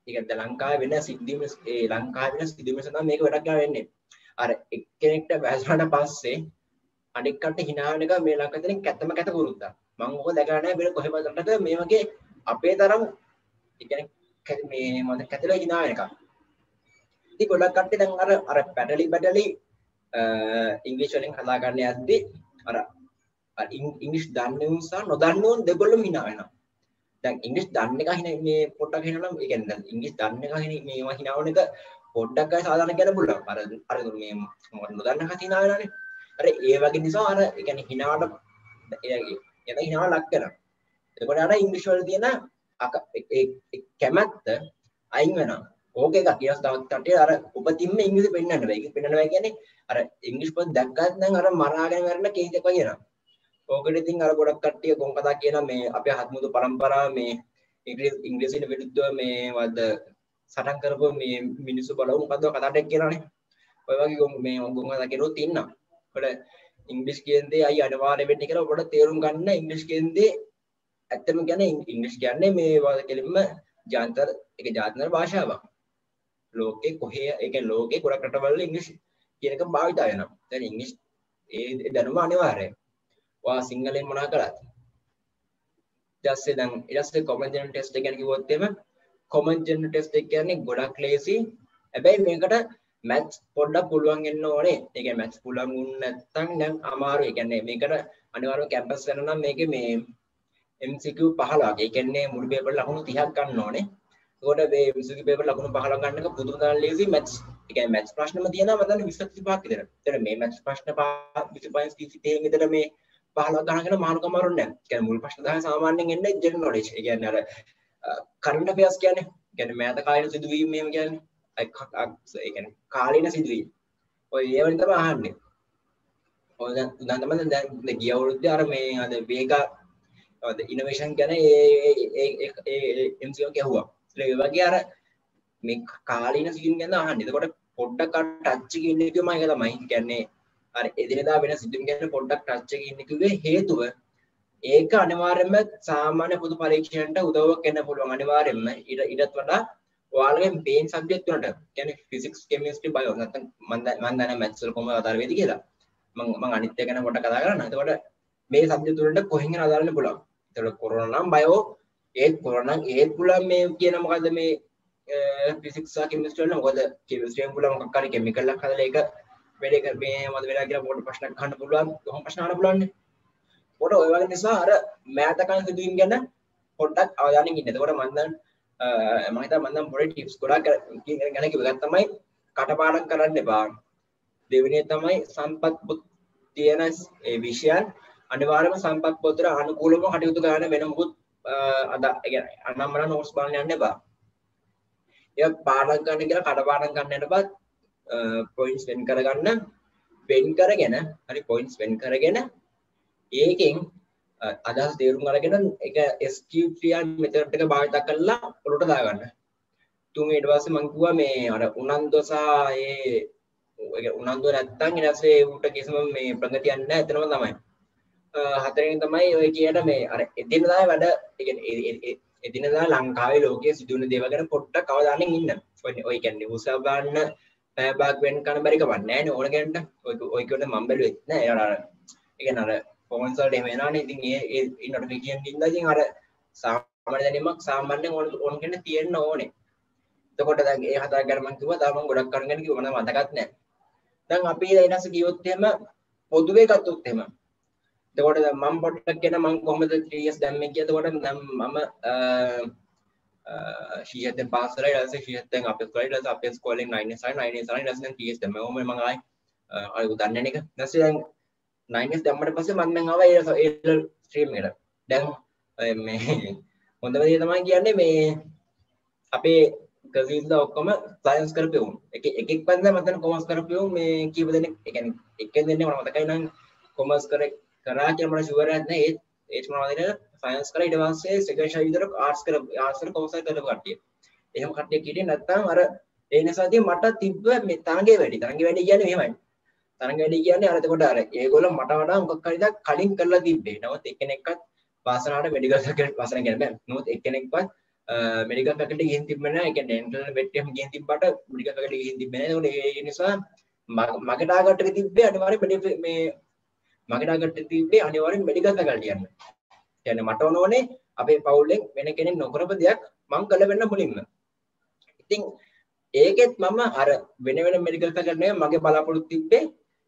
එකද ලංකා වෙන සිද්ධීම ඒ ලංකා වෙන සිදුවීම සඳහා මේක වැඩක් වෙන්නේ. අර එක්කෙනෙක්ට බැස්රට පස්සේ අනික්කට හිනානක මේ ලංකතන කැත්තම කැත පුරුත්තා මං ඕක දැකරනය වෙන කොහෙමටද මේ වගේ අපේ තරම් මේ මද කැතල හිනා එක ති ගොඩක් කට්ටේ දැන් අර අර පැටලි බැටලි ඉංග්‍රීෂලින් කතාගන්න ඇද්දි අර ඉංග්‍රිෂ් දන්න නිසා නොදන්නවන් දෙගොල්ලම හිනාවෙන දැන් ඉංග්‍රිස් දන්න එක හින මේ පොට්ටක් හිනම් එකන්න ඉංග්‍රිස් දන්න එක හින මේවා හිනාවන එක පොඩ්ඩක් සාධන ගැන පුල අර අර මේ නොදන්න කතිනාවෙනනේ අර ඒ වගේ නිසා අර එකන හිනාවට එන හිනාව ලක් කර එකොට අර ඉංග්‍රිෂ්වල තියෙන කැමැත්ත අයින් වෙන ඕක එක කියස් දවත්තටේ අර උපතින්ම ඉංග්‍රිසි පෙන්වන්න බෑ. පෙන්වනවා කියන්නේ අර ඉංග්‍රීසි පොත් දැක්කත් නම් අර මරාගෙන මරන කේස් එක කියනවා ඕකට ඉතින් අර ගොඩක් කට්ටිය කොන් කතා කියන මේ අපේ හත්මුතු පරම්පරාව මේ ඉංග්‍රීසියට විරුද්ධව මේ වද සටන් කරපු මේ මිනිස්සු බලව මොකද්ද කතාටක් කියලානේ. ඔය වගේ ගොන් මේ ගොන් කතා කෙරුවොත් ඉන්නවා. ඔකට ඉංග්‍රීසි කියන්නේ අයි අනිවාර්ය වෙන්නේ කියලා ඔකට තේරුම් ගන්න ඉංග්‍රීසි කියන්නේ ඇත්තම කියන්නේ ඉංග්‍රීසි කියන්නේ මේ වද කෙලින්ම ජාන්තර එක ජාතනර භාෂාවක්. ලෝකේ කොහේ ඒ කියන්නේ ලෝකේ ගොඩක් රටවල ඉංග්‍රීසි කියන එක භාවිතා වෙනවා. දැන් ඉංග්‍රීසි ඒ දැනුම අනිවාර්යයි. වා සිංහලෙන් මොනා කරත් ජස්සේ දැන් ඉරස්සේ කොමන් ජෙනරල් ටෙස්ට් එක ගැන කිව්වොත් එම කොමන් ජෙනරල් ටෙස්ට් එක කියන්නේ ගොඩක් ලේසි. හැබැයි මේකට මැත්ස් පොඩ්ඩක් පුළුවන් වෙන්න ඕනේ. ඒ කියන්නේ මැත්ස් පුළුවන් වුණ නැත්නම් දැන් අමාරුයි. ඒ කියන්නේ මේකට අනිවාර්යයෙන් කැම්පස් ගන්න නම් මේකේ මේ MCQ 15ක් ඒ කියන්නේ මුළු පේපර් ලකුණු 30ක් ගන්න ඕනේ. ඒකට මේ MCQ පේපර් ලකුණු 15ක් ගන්න එක පුදුම තරම් ලේසි මැත්ස් ඒ කියන්නේ මැත්ස් ප්‍රශ්නම තියෙනවා. මම දන්නේ 20 35ක් විතර. ඒතර මේ මැත්ස් ප්‍රශ්න 25 30 විතර මේ පහලක් ගහගෙන මානුකම අරුන්නේ නැහැ. කියන්නේ මුල් ප්‍රශ්න 10 සාමාන්‍යයෙන් එන්නේ ජෙනරල් නොලෙජ්. ඒ කියන්නේ අර කරන්ට් අෆෙයර්ස් කියන්නේ කියන්නේ මෑත කාලීන සිදුවීම් මෙහෙම කියන්නේ. ඒ කියන්නේ කාලීන සිදුවීම්. ඔය ඒ වලින් තමයි අහන්නේ. ඔය දැන් දැන් තමයි දැන් ගිය අවුරුද්දේ අර මේ අද වේගා ඔද ඉනෝවේෂන් ගැන ඒ ඒ MCO කියහුවා. ඒ වගේ අර මේ කාලීන සිදුවීම් ගැන අහන්නේ. එතකොට පොඩ්ඩක් ටච් එකේ ඉන්න එක මම තමයි කියන්නේ අර එදිනදා වෙන සිදුවීම් ගැන පොඩ්ඩක් ටච් එකේ ඉන්න කිව්වේ හේතුව ඒක අනිවාර්යයෙන්ම සාමාන්‍ය පොදු පරීක්ෂණයට උදව්වක් වෙන්න පුළුවන් අනිවාර්යයෙන්ම ඊට ඊටත් වඩා ඔයාලගේ මේන් සබ්ජෙක්ට් වලට කියන්නේ ෆිසික්ස් කෙමිස්ට්‍රි බයෝ නැත්නම් මම මම දන්නේ මැත්ස් වල කොහොමද අදාළ වෙන්නේ කියලා මම මම අනිත් එක ගැන පොඩ්ඩක් කතා කරන්න. එතකොට මේ සබ්ජෙක්ට් වලට කොහෙන් අදාළ වෙන්න පුළුවන්. එතකොට කොරෝනා නම් බයෝ ඒත් කොරෝනා නම් ඒත් පුළුවන් මේ කියන මොකද්ද මේ ෆිසික්ස් සහ කෙමිස්ට්‍රි වල මොකද කෙමිස්ට්‍රි වල පුළුවන් මොකක් හරි කෙමිකල් එකක් හදලා ඒක වැඩේ කර මේ මොකද වෙලා කියලා පොඩ ප්‍රශ්නයක් අහන්න පුළුවන්. කොහොම ප්‍රශ්න අහන්න පුළුවන්නේ. පොඩ ඔය වගේ නිසා අර මෑත කන සිදුවීම් ගැන පොඩ්ඩක් අවධානයෙන් ඉන්න. එතකොට මම දැන් මම හිතා මම දැන් පොඩි ටිප්ස් ගොඩක් ගැන කිව්ව එකක් තමයි කටපාඩම් කරන්න එපා. දෙවෙනි තමයි සම්පත් පොත් තියෙන ඒ විෂයන් අනිවාර්යයෙන්ම සම්පත් පොතට අනුකූලව කටයුතු කරන්න වෙන මොකුත් අද කියන්නේ අනම්මන නෝට්ස් බලන්න යන්න එපා. ඒ පාඩම් ගන්න කියලා කටපාඩම් ගන්න යනපත් පොයින්ස් වෙන් කරගන්න. වෙන් කරගෙන හරි පොයින්ස් වෙන් කරගෙන ඒකෙන් අදහස් තේරුම් අරගෙන එක ස්කිප්ටියන් මෙතටක භාවිත කරලා ඔලුට දාගන්න. තුන් ඊට පස්සේ මං කිව්වා මේ අර උනන්දු සහ ඒ උනන්දු නැත්තම් ඊට පස්සේ ඌට කිසිම මේ ප්‍රගතියක් නැහැ. එතනම තමයි. හතරෙන් තමයි ඔය කියන මේ අර එදිනදා වැඩ ඒ කියන්නේ එතිනදා ලංකාවේ ලෝකයේ සිදුවන දේවල් ගැන පොට්ටක් අවධානයෙන් ඉන්න. ඔය කියන්නේ නිවුස් බලන්න පැයක් වෙන කන බැරි කමක් නැහැ නේ ඕන කෙනට. ඔය ඔය කියන මම බැලුවෙත් නෑ. අර ඒ කියන්නේ අර ෆෝන්ස් වලට එහෙම එනවනේ. ඉතින් ඒ ඒ නොටිෆිකේෂන් ඉඳලා ඉතින් අර සාමාන්‍ය දැනීමක් සාමාන්‍යයෙන් ඕන ඕන කෙනෙක් තියෙන්න ඕනේ. එතකොට දැන් ඒ හතර ගැන මම කිව්වා තාම මම ගොඩක් කරුණු ගැන කිව්වා මම මතකත් නැහැ. දැන් අපි ඊළඟට ගියොත් එහෙම පොදුවේ ගත්තොත් එහෙම එතකොට මම පොඩ්ඩක් කියන මම කොහොමද 3 දැම්මේ කියලා එතකොට දැන් මම ශීහතෙන් පාස් කරලා ඊට පස්සේ ශීහතෙන් අපේ ස්කෝලේ ඊට පස්සේ අපේ ස්කෝලෙන් 9 සයි 9 සයි ඊට පස්සේ දැන් 3 දැම්මේ ඔහොම මම ආයි අර උදන්නේ එක ඊට පස්සේ දැන් 9 දැම්මට පස්සේ මම දැන් ආවා ඒ ඒ ස්ට්‍රීම් එකට දැන් මේ හොඳම දේ තමයි කියන්නේ මේ අපේ කසින්ද ඔක්කොම සයන්ස් කරපියවුම් එක එකෙක් පන්ද මතන කොමස් කරපියවුම් මේ කීප දෙනෙක් එකන එක දෙන්නේ මට මතකයි නම් කොමස් කර කරා කියලා මට ෂුවර් නැහැ ඒත් ඒත් මොනවද සයන්ස් කරලා ඊට පස්සේ සෙකන්ඩ් ෂයි විතර ආර්ට්ස් කර ආර්ට්ස් කර කොමස් කරපු කට්ටිය. එහෙම කට්ටිය කීටිය නැත්තම් අර ඒ නිසා ඉතින් මට තිබ්බ මේ තරංගේ වැඩි. තරංගේ වැඩි කියන්නේ මෙහෙමයි. තරංග වැඩි කියන්නේ අර එතකොට අර ඒගොල්ලෝ මට වඩා මොකක් හරි දා කලින් කරලා තිබ්බේ. නමුත් එක්කෙනෙක්වත් වාසනාවට මෙඩිකල් සර්කිට් වාසන කියන්නේ බෑ. නමුත් එක්කෙනෙක්වත් මෙඩිකල් ෆැකල්ටි ගිහින් තිබ්බේ නැහැ ඒ කියන්නේ ඩෙන්ටල් වෙට් එකම ගිහින් තිබ්බට මෙඩිකල් ෆැකල්ටි ගිහින් තිබ්බේ නැහැ ඒකට ඒ නිසා මගේ ටාගට් එක තිබ්බේ අනිවාර්යෙන් මේ මගේ ටාගට් එක තිබ්බේ අනිවාර්යෙන් මෙඩිකල් ෆැකල්ටි යන්න කියන්නේ මට ඕනේ අපේ පවුලෙන් වෙන කෙනෙක් නොකරපු දෙයක් මං කළ වෙන්න මුලින්ම ඉතින් ඒකෙත් මම අර වෙන වෙන මෙඩිකල් ෆැකල්ටි නෙවෙයි මගේ බලාපොරොත්තු තිබ්බේ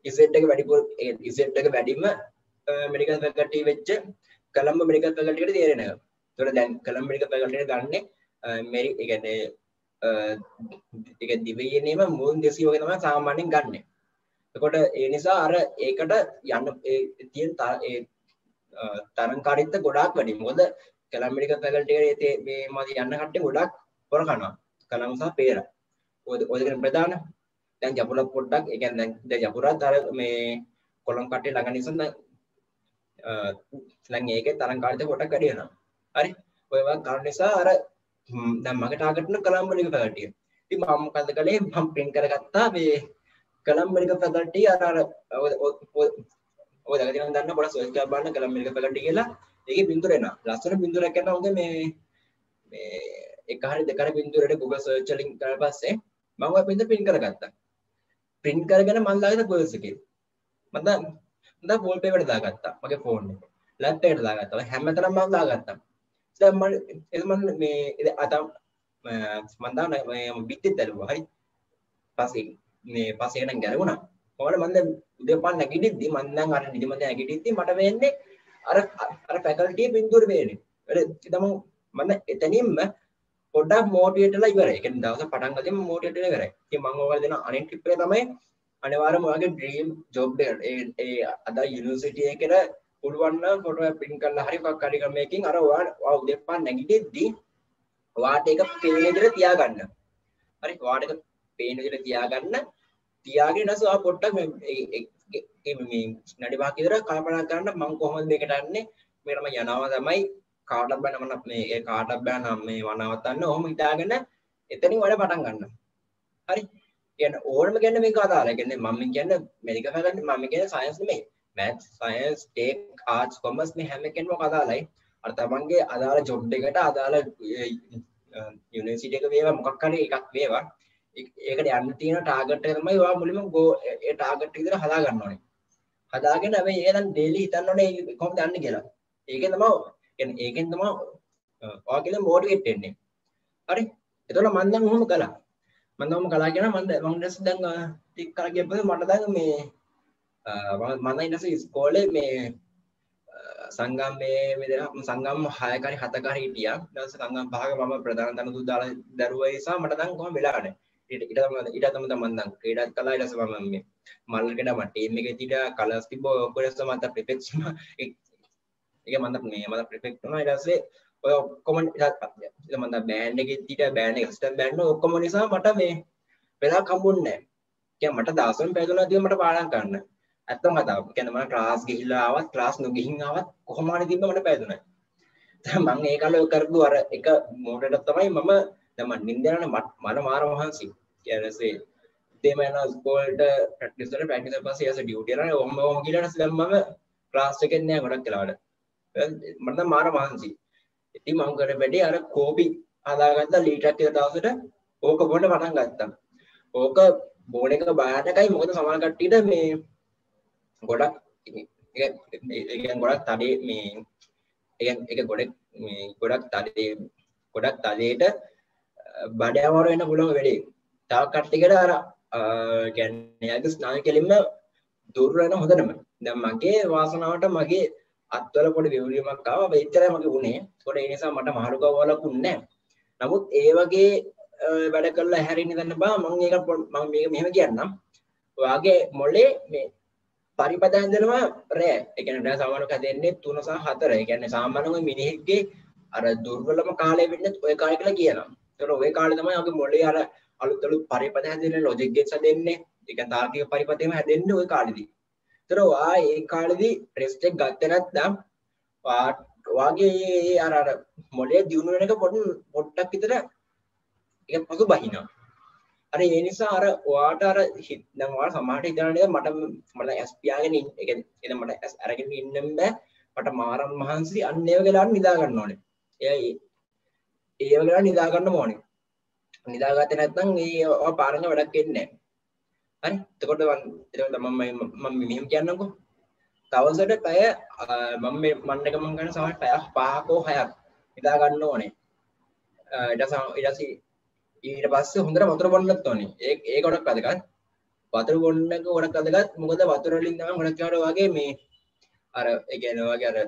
ඉසෙට් එක වැඩිපුර ඉසෙට් එක වැඩිම මෙඩිකල් ෆැකල්ටි වෙච්ච කළම්බ මෙඩිකල් ෆැකල්ටි එකට තේරෙන එක. ඒතකොට දැන් කළම්බ මෙඩිකල් ෆැකල්ටි එකට ගන්නේ මෙරි ඒ කියන්නේ ඒක දිවයිනේම මුන් 200 වගේ තමයි සාමාන්‍යයෙන් ගන්නෙ. එතකොට ඒ නිසා අර ඒකට යන්න ඒ තියෙන ඒ තරංකාරීත්ව ගොඩාක් වැඩි. මොකද කළම්බ මෙඩිකල් ෆැකල්ටි එකේ මේ මාදි යන්න කට්ටිය ගොඩාක් පොර කනවා. කළම්බ සහ පේර. ඔය ඔය දෙකෙන් ප්‍රධාන දැන් ජපුර පොඩ්ඩක් ඒ කියන්නේ දැන් ජපුරත් අර මේ කොළඹ කට්ටිය ළඟ නිසා දැන් දැන් ඒකේ තරංකාරීත්වය පොඩ්ඩක් වැඩි වෙනවා. හරි. ඔය වගේ කාරණා නිසා අර දැන් මගේ ටාගට් එක කොළඹ වලික ෆැකල්ටි. ඉතින් මම මොකද කළේ මම print කරගත්තා මේ කොළඹ වලික ෆැකල්ටි අර අර ඔය දැන් ඉතින් දන්න පොඩක් සර්ච් කරලා බලන්න කොළඹ වලික ෆැකල්ටි කියලා. ඒකේ බින්දුර එනවා. ලස්සන බින්දුරක් යනවා හොඳ මේ මේ එක හරි දෙක හරි බින්දුරට Google search වලින් කරලා පස්සේ මම ඔය බින්දුර print කරගත්තා. print කරගෙන මම දාගෙන ගෝල්ස් එකේ. මම දැන් මම දැන් wallpaper එකට දාගත්තා මගේ ෆෝන් එක. ලැප්ටොප් එකට දාගත්තා. හැමතැනම මම දාගත්තා. දැන් මම ඒක මම මේ අතම් මම දාන මේ බිත්තිත් දැලුවා. හරි. පස්සේ මේ පස්සේ එනන් ගැලවුණා. මොකද මම දැන් උදේ පාන් නැගිටිද්දි මම දැන් අර නිදිමත නැගිටිද්දි මට වෙන්නේ අර අර ෆැකල්ටි බින්දුවර වෙන්නේ. ඒක තමයි මම එතනින්ම පොඩ්ඩක් මෝටිවේට්ලා ඉවරයි. ඒ කියන්නේ දවස පටන් ගත්තම මෝටිවේට් වෙලා ඉවරයි. ඉතින් මම ඔයාලා දෙන අනෙක් ටිප් එක තමයි අනිවාර්යයෙන්ම ඔයාගේ ඩ්‍රීම් ජොබ් එක ඒ ඒ අද යුනිවර්සිටි එකට පුළුවන් නම් ෆොටෝ ප්‍රින්ට් කරලා හරි මොකක් හරි ක්‍රමයකින් අර ඔයා ඔයා උදේ පාන් නැගිටිද්දි ඔයාට ඒක පේන විදිහට තියාගන්න. හරි ඔයාට ඒක පේන විදිහට තියාගන්න. තියාගෙන ඊට පස්සේ ඔයා පොඩ්ඩක් මේ මේ නඩි පහක් විතර කල්පනා කරන්න මම කොහොමද මේකට යන්නේ මේකට මම යනවා තමයි කාටක් බෑ නම් මේ ඒ කාටක් බෑ නම් මේ වනවත්තන්න ඔහොම හිතාගෙන එතනින් වැඩ පටන් ගන්න. හරි. කියන්නේ ඕනම කියන්නේ මේක අදාළයි. කියන්නේ මම කියන්නේ මෙඩිකල් ෆැකල්ටි මම කියන්නේ සයන්ස් නෙමෙයි. Maths, science, tech, arts, commerce මේ හැම කෙනෙක්ම අදාළයි. අර තමන්ගේ අදාළ ජොබ් එකට අදාළ යුනිවර්සිටි එක වේවා මොකක් හරි එකක් වේවා. ඒකට යන්න තියෙන ටාගට් එක තමයි ඔයා මුලින්ම ගෝ ඒ ටාගට් එක විතර හදා ගන්න ඕනේ. හදාගෙන හැබැයි ඒක දැන් ඩේලි හිතන්න ඕනේ කොහොමද යන්නේ කියලා. ඒකෙන් තමයි කියන්නේ ඒකෙන් තමයි ඔයා කියලා මොටිවේට් වෙන්නේ. හරි. එතකොට මම දැන් ඔහොම කළා. මම දැන් ඔහොම කළා කියන මම මම දැන් දැන් ටික කරලා ගියපස්සේ මට දැන් මේ මම ඊට පස්සේ ඉස්කෝලේ මේ සංගම් මේ මෙතන සංගම් 6ක හරි 7ක හරි හිටියා. ඊට පස්සේ සංගම් පහක මම ප්‍රධාන තනතුරු දාලා දරුවා නිසා මට දැන් කොහොම වෙලා නැහැ. ඊට ඊට තමයි ඊට තමයි මම දැන් ක්‍රීඩාත් කළා ඊට පස්සේ මම මේ මල්ලකට මම ටීම් එකේ හිටියා කලර්ස් තිබ්බ ඔක්කොම මත ප්‍රිෆෙක්ට් ඒක මම මේ මම ප්‍රිෆෙක්ට් වුණා ඊට පස්සේ ඔය ඔක්කොම මම බෑන්ඩ් එකේ හිටියා බෑන්ඩ් එක ඇසිස්ටන්ට් බෑන්ඩ් ඔක්කොම නිසා මට මේ වෙලාවක් හම්බුන්නේ නැහැ. කියන්නේ මට දවසෙන් පැය තුනක් දිග මට පාඩම් කරන්න. ඇත්තම කතාව. කියන්නේ මම ක්ලාස් ගිහිල්ලා ආවත් ක්ලාස් නොගිහින් ආවත් කොහොම හරි තිබ්බ මට පැය තුනයි. දැන් මම ඒ කාලේ කරපු අර එක මොඩේට තමයි මම දැන් මම නිින්ද යනනේ මට මාර මහන්සි. කියනසේ ඉතේම යන ස්කෝල්ට ප්‍රැක්ටිස් වල ප්‍රැක්ටිස් වල පස්සේ ඇස ඩියුටි යනවා ඔහොම ඔහොම කියලා දැන් මම ක්ලාස් එකෙන් නෑ ගොඩක් වෙලාවට. මට දැන් මාර මහන්සි. ඉතින් මම කර වැඩි අර කෝපි හදාගත්තා ලීටරක් විතර දවසට ඕක බොන්න පටන් ගත්තා. ඕක බෝන එක බාටකයි මොකද සමහර කට්ටියට මේ ගොඩක් ඒ ගොඩක් තඩේ මේ එක ගොඩක් ගොඩක් තඩේ ගොඩක් තදයට බඩයවර වෙන්න පුළුවන් වැඩේ. තව කට්ටිකට අර ගැන්නයාගේ ස්නාය කෙලින්ම දුර්වන හොඳනම දැන් මගේ වාසනාවට මගේ අත්වල පොඩි විවරීමක් ආවා වෙච්චරයි මගේ වුණේ. ඒකට ඒ නිසා මට මාළු කවවලකුත් නැහැ. නමුත් ඒ වගේ වැඩ කරලා හැරෙන්න දන්න බා මම ඒක මම මේක මෙහෙම කියන්නම්. ඔයාගේ මොලේ මේ පරිපත හැදෙනවා රෑ. ඒ කියන්නේ දැන් සාමාන්‍යව හැදෙන්නේ 3 සහ 4. ඒ කියන්නේ සාමාන්‍යව මිනිහෙක්ගේ අර දුර්වලම කාලය වෙන්නේ ඔය කාලය කියලා කියනවා. ඒතකොට ඔය කාලේ තමයි ඔයාගේ මොලේ අර අලුත් අලුත් පරිපත හැදෙන්නේ ලොජික් ගේට්ස් හැදෙන්නේ. ඒ කියන්නේ තාර්කික පරිපතේම හැදෙන්නේ ඔය කාලෙදී. ඒතර ඔයා ඒ කාලෙදී රෙස්ට් එක ගත්තේ නැත්නම් වාගේ අර අර මොලේ දියුණු වෙන එක පොඩ්ඩක් විතර ඒක පසු බහිනවා. අර ඒ නිසා අර ඔයාට අර දැන් ඔයාලා සමහරට හිතන්නේ මට මට ඇස් පියාගෙන ඉන්න ඒ කියන්නේ මට ඇස් අරගෙන ඉන්නම් බෑ මට මාරම් මහන්සි අන්න ඒ වෙලාවට නිදා ගන්න ඕනේ. එයා ඒ වෙලාවට නිදා ගන්න ඕනේ. නිදාගත්තේ නැත්නම් ඒ ඔය පාරංග වැඩක් වෙන්නේ නැහැ. හරි? එතකොට එතකොට මම මම මෙහෙම කියන්නම්කෝ. දවසට පැය මම මේ මන්න එක මම ගන්න සමහර පැය 5ක 6ක් නිදා ගන්න ඕනේ. ඊට පස්සේ ඊට පස්සේ හොඳට වතුර බොන්නත් ඕනේ. ඒ ඒ ගොඩක් වැදගත්. වතුර බොන්න එක ගොඩක් වැදගත්. මොකද වතුර වලින් තමයි ගොඩක් කාට වගේ මේ අර ඒ කියන්නේ වගේ අර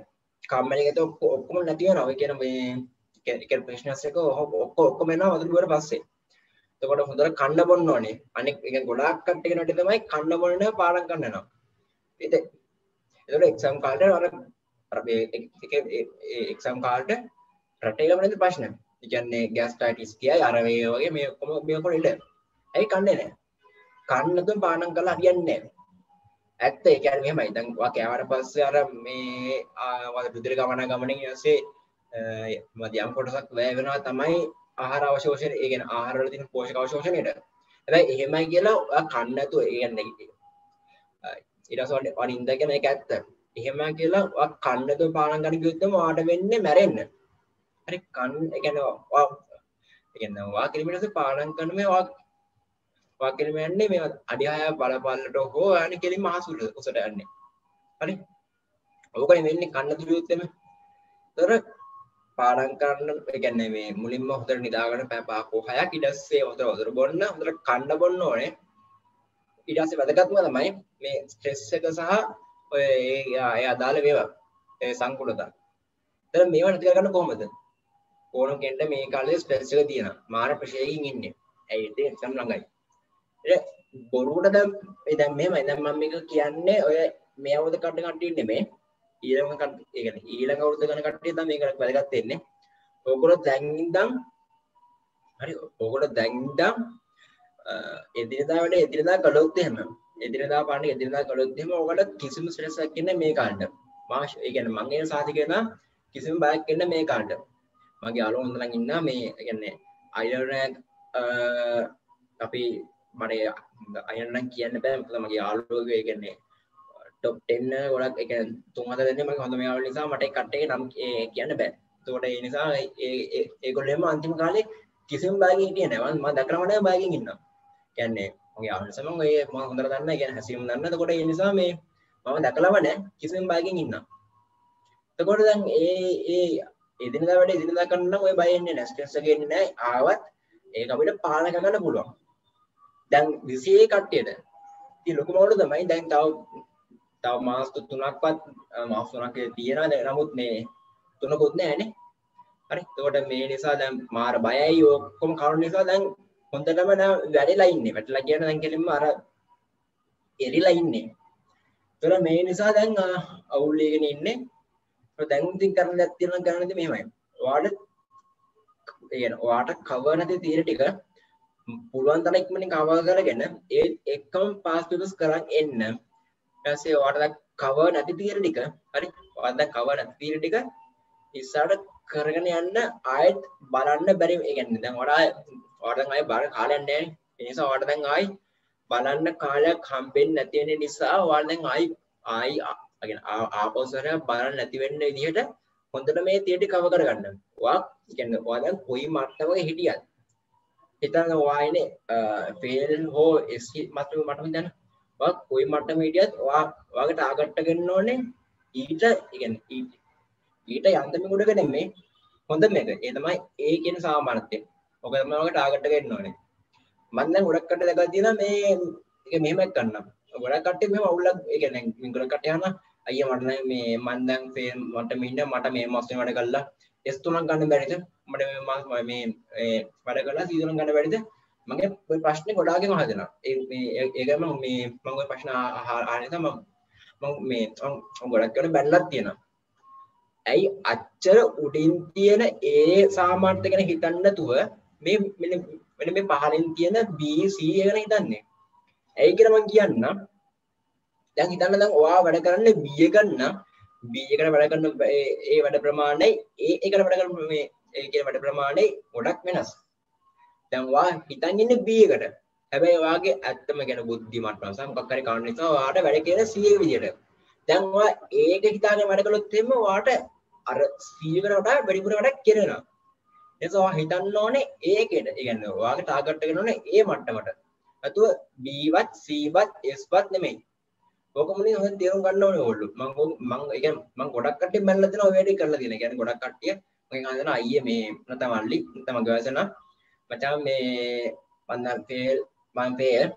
කම්මැලි ගත ඔක්කොම නැති වෙනවා. ඒ කියන්නේ මේ එක ප්‍රශ්නස් එක ඔක්කොම ඔක්කොම එනවා වතුර බොර පස්සේ. එතකොට හොඳට කන්න බොන්න ඕනේ. අනෙක් ඒ කියන්නේ ගොඩාක් කට්ටිය කෙනාට තමයි කන්න බොන්න පාඩම් ගන්න යනවා. ඉතින් එතකොට එක්සම් කාලේ අර අර මේ එක එක්සම් කාලේ රටේ ගමනේද ප්‍රශ්න. ඒ කියන්නේ ගෑස්ට්‍රයිටිස් කියයි අර මේ වගේ මේ ඔක්කොම මේ ඔක්කොම ඉන්න. ඇයි කන්නේ නැහැ? කන්න තුන් පාඩම් කරලා හරියන්නේ නැහැ. ඇත්ත ඒ කියන්නේ මෙහෙමයි. දැන් ඔයා කෑවට පස්සේ අර මේ ආ රුධිර ගමන ගමනින් ඊපස්සේ යම් කොටසක් වැය වෙනවා තමයි ආහාර අවශෝෂණය ඒ කියන්නේ ආහාර වල තියෙන පෝෂක අවශෝෂණයට. හැබැයි එහෙමයි කියලා ඔයා කන්න නැතුව ඒ කියන්නේ ඊට පස්සේ ඔයා ඉඳගෙන ඒක ඇත්ත. එහෙම කියලා ඔයා කන්න නැතුව පාන ගන්න ගියොත්ම ඔයාට වෙන්නේ මැරෙන්න. හරි කන් ඒ කියන්නේ ඔයා ඒ කියන්නේ ඔයා කිලිමිනස පාන කරන මේ ඔයා ඔයා කිලිම යන්නේ මේ අඩි 6 බලපල්ලට හෝ යන්නේ කෙලින්ම අහසුල උසට යන්නේ. හරි. ඕකනේ වෙන්නේ කන්න දුරියොත් එමේ. තොර පාඩම් කරන්න ඒ කියන්නේ මේ මුලින්ම හොඳට නිදාගන්න පැය පහක් හෝ හයක්. ඊට පස්සේ හොඳට වතුර බොන්න හොඳට කන්න බොන්න ඕනේ. ඊට පස්සේ වැදගත්ම තමයි මේ ස්ට්‍රෙස් එක සහ ඔය ඒ අදාළ මේවා ඒ සංකුලතා. එතන මේවා නැති කරගන්න කොහොමද? ඕන කෙන්න මේ කාලේ ස්ට්‍රෙස් එක තියෙනවා. මාර ප්‍රශයකින් ඉන්නේ. ඇයි ඒක එක්සම් ළඟයි. ඒ බොරුවට දැන් ඒ දැන් මෙහෙමයි. දැන් මම මේක කියන්නේ ඔය මේ අවුරුදු කඩ කට්ටිය නෙමෙයි ඊළඟ ඒ කියන්නේ ඊළඟ අවුරුද්ද ගන්න කට්ටිය තමයි මේකට වැදගත් වෙන්නේ. ඕගොල්ලෝ දැන් ඉඳන් හරි ඕගොල්ලෝ දැන් ඉඳන් එදිනදා වැඩ එදිනදා කළොත් එහෙම එදිනදා පාන්න එදිනදා කළොත් එහෙම ඕගොල්ලෝ කිසිම ස්ට්‍රෙස් එකක් ඉන්නේ මේ කාණ්ඩ. මාෂ් ඒ කියන්නේ මම ඒ සාධිකේන කිසිම බයක් ඉන්නේ මේ කාණ්ඩ. මගේ යාළුවෝ හොඳ නම් ඉන්නා මේ ඒ කියන්නේ අයරන් අපි මට අයරන් කියන්න බෑ මොකද මගේ යාළුවෝ ඒ කියන්නේ ටොප් 10 ගොඩක් එක තුන් හතර දෙනෙක් මගේ හොඳම යාළුවෝ නිසා මට ඒ කට්ටේ නම් කියන්න බෑ. ඒකට ඒ නිසා ඒ ඒගොල්ලෝම අන්තිම කාලේ කිසිම බයකින් හිටියේ නෑ. මම දැකලා මට බයකින් ඉන්නවා. කියන්නේ මගේ යාළුවෝ නිසා මම ඔය මම හොඳට දන්නා. කියන්නේ හැසිරීම දන්නා. එතකොට ඒ නිසා මේ මම දැකලාම නෑ කිසිම බයකින් ඉන්නවා. එතකොට දැන් ඒ ඒ එදිනදා වැඩ එදිනදා කරන්න නම් ඔය බය එන්නේ නෑ. ස්ට්‍රෙස් එක එන්නේ නෑ. ආවත් ඒක අපිට පාලනය කරගන්න පුළුවන්. දැන් 21 කට්ටියට ඉතින් ලොකුම වල තමයි දැන් තව තව මාස තුනක්වත් මාස තුනක් තියෙනවා. දැන් නමුත් මේ තුනකුත් නැහැනේ හරි. එතකොට මේ නිසා දැන් මාර බයයි. ඔක්කොම කරුණ නිසා දැන් හොඳටම නෑ වැඩිලා ඉන්නේ. වැටලා කියන දැන් කෙලින්ම අර එරිලා ඉන්නේ. ඒතර මේ නිසා දැන් අවුල් වෙගෙන ඉන්නේ. දැන් ඉතින් කරන්න දෙයක් තියෙනවා කරන්න දෙයක් මෙහෙමයි. ඔයාලට ඒ කියන්නේ ඔයාට කවර් නැති තියෙන ටික පුළුවන් තරම් ඉක්මනින් කවර් කරගෙන ඒ එක්කම පාස් පේපර්ස් කරන් එන්න. ඊපස්සේ ඔයාලට කවර් නැති තියෙන ටික හරි? ඔයාලට කවර් නැති තියෙන ටික ඉස්සරහට කරගෙන යන්න ආයෙත් බලන්න බැරි ඒ කියන්නේ දැන් ඔයාලා ඔයාලට දැන් ආයෙ බලන්න කාලයක් නැහැ ඒ නිසා ඔයාලට දැන් ආයෙ බලන්න කාලයක් හම්බෙන්නේ නැති වෙන නිසා ඔයාලා දැන් ආයෙ ආයෙ කියන්නේ ආපස්සට බලන්න නැති වෙන්න විදිහට හොඳට මේ තියෙටි කව කරගන්න. වා කියන්න ඔයා දැන් කොයි මට්ටමක හිටියත්. හිතන්න ඔයානේ ෆේල් හෝ එස් මට්ටම මට්ටම හිතන්න ඔයා කොයි මට්ටම හිටියත් ඔයා ඔයාගේ ටාගට් එක ගන්න ඕනේ ඊට කියන්නේ ඊට ඊට යන්තමින් උඩක නෙමෙයි හොඳ මේක. ඒ තමයි ඒ කියන සාමාන්‍යත්වය. ඔක තමයි ඔයාගේ ටාගට් එක ගන්න ඕනේ. මම දැන් ගොඩක් කට දැකලා තියෙනවා මේ ඒක මෙහෙම කරන්න ගොඩක් කට්ටිය මෙහෙම අවුලක් ඒ කියන්නේ මින් ගොඩක් කට්ටිය අහනවා අයියා මට නම් මේ මම දැන් ෆේල් මට මෙන්න මට මේ මාසෙ වැඩ කළා S තුනක් ගන්න බැරිද? මට මේ මාස මේ වැඩ කළා C තුනක් ගන්න බැරිද? මගේ ඔය ප්‍රශ්නේ ගොඩාගෙම අහදෙනවා ඒ මේ ඒකම මේ මම ඔය ප්‍රශ්න අහන නිසා මම මම මේ මම ගොඩක් කරලා බැලලක් තියෙනවා. ඇයි අච්චර උඩින් තියෙන ඒ සාමාර්ථය ගැන හිතන්න නැතුව මේ මෙන්න මෙන්න මේ පහලින් තියෙන B C ගැන හිතන්නේ? ඇයි කියලා මම කියන්න. දැන් හිතන්න දැන් ඔයා වැඩ කරන්නේ B එකන්න B එකට වැඩ කරන ඒ වැඩ ප්‍රමාණය A එකට වැඩ කරන මේ ඒ කියන වැඩ ප්‍රමාණය ගොඩක් වෙනස්. දැන් ඔයා හිතන් ඉන්නේ B එකට හැබැයි ඔයාගේ ඇත්තම කියන බුද්ධි මට්ටම සහ මොකක් හරි කාරණා නිසා ඔයාට වැඩ කියන C එක විදියට. දැන් ඔයා ඒක හිතාගෙන වැඩ කළොත් එimhe ඔයාට අර C එකට වඩා වැඩිපුර වැඩක් කරනවා. එනිසා ඔයා හිතන්න ඕනේ ඒකෙට. ඒ කියන්නේ ඔයාගේ ටාගට් එක ඕනේ ඒ මට්ටමට. නැතුව B වත් C වත් S වත් නෙමෙයි. ඕක මුලින් හොඳ තේරුම් ගන්න ඕනේ ඕගොල්ලෝ. මම මම ඒ කියන්නේ මම ගොඩක් කට්ටිය බැලලා දෙනවා ඔය වැඩේ කරලා තියෙන. ඒ කියන්නේ ගොඩක් කට්ටිය මගෙන් අහනවා අයියේ මේ නැත්නම් අල්ලි නැත්නම් ගවසන මචං මේ මම දැන් ෆේල් මම ෆේල්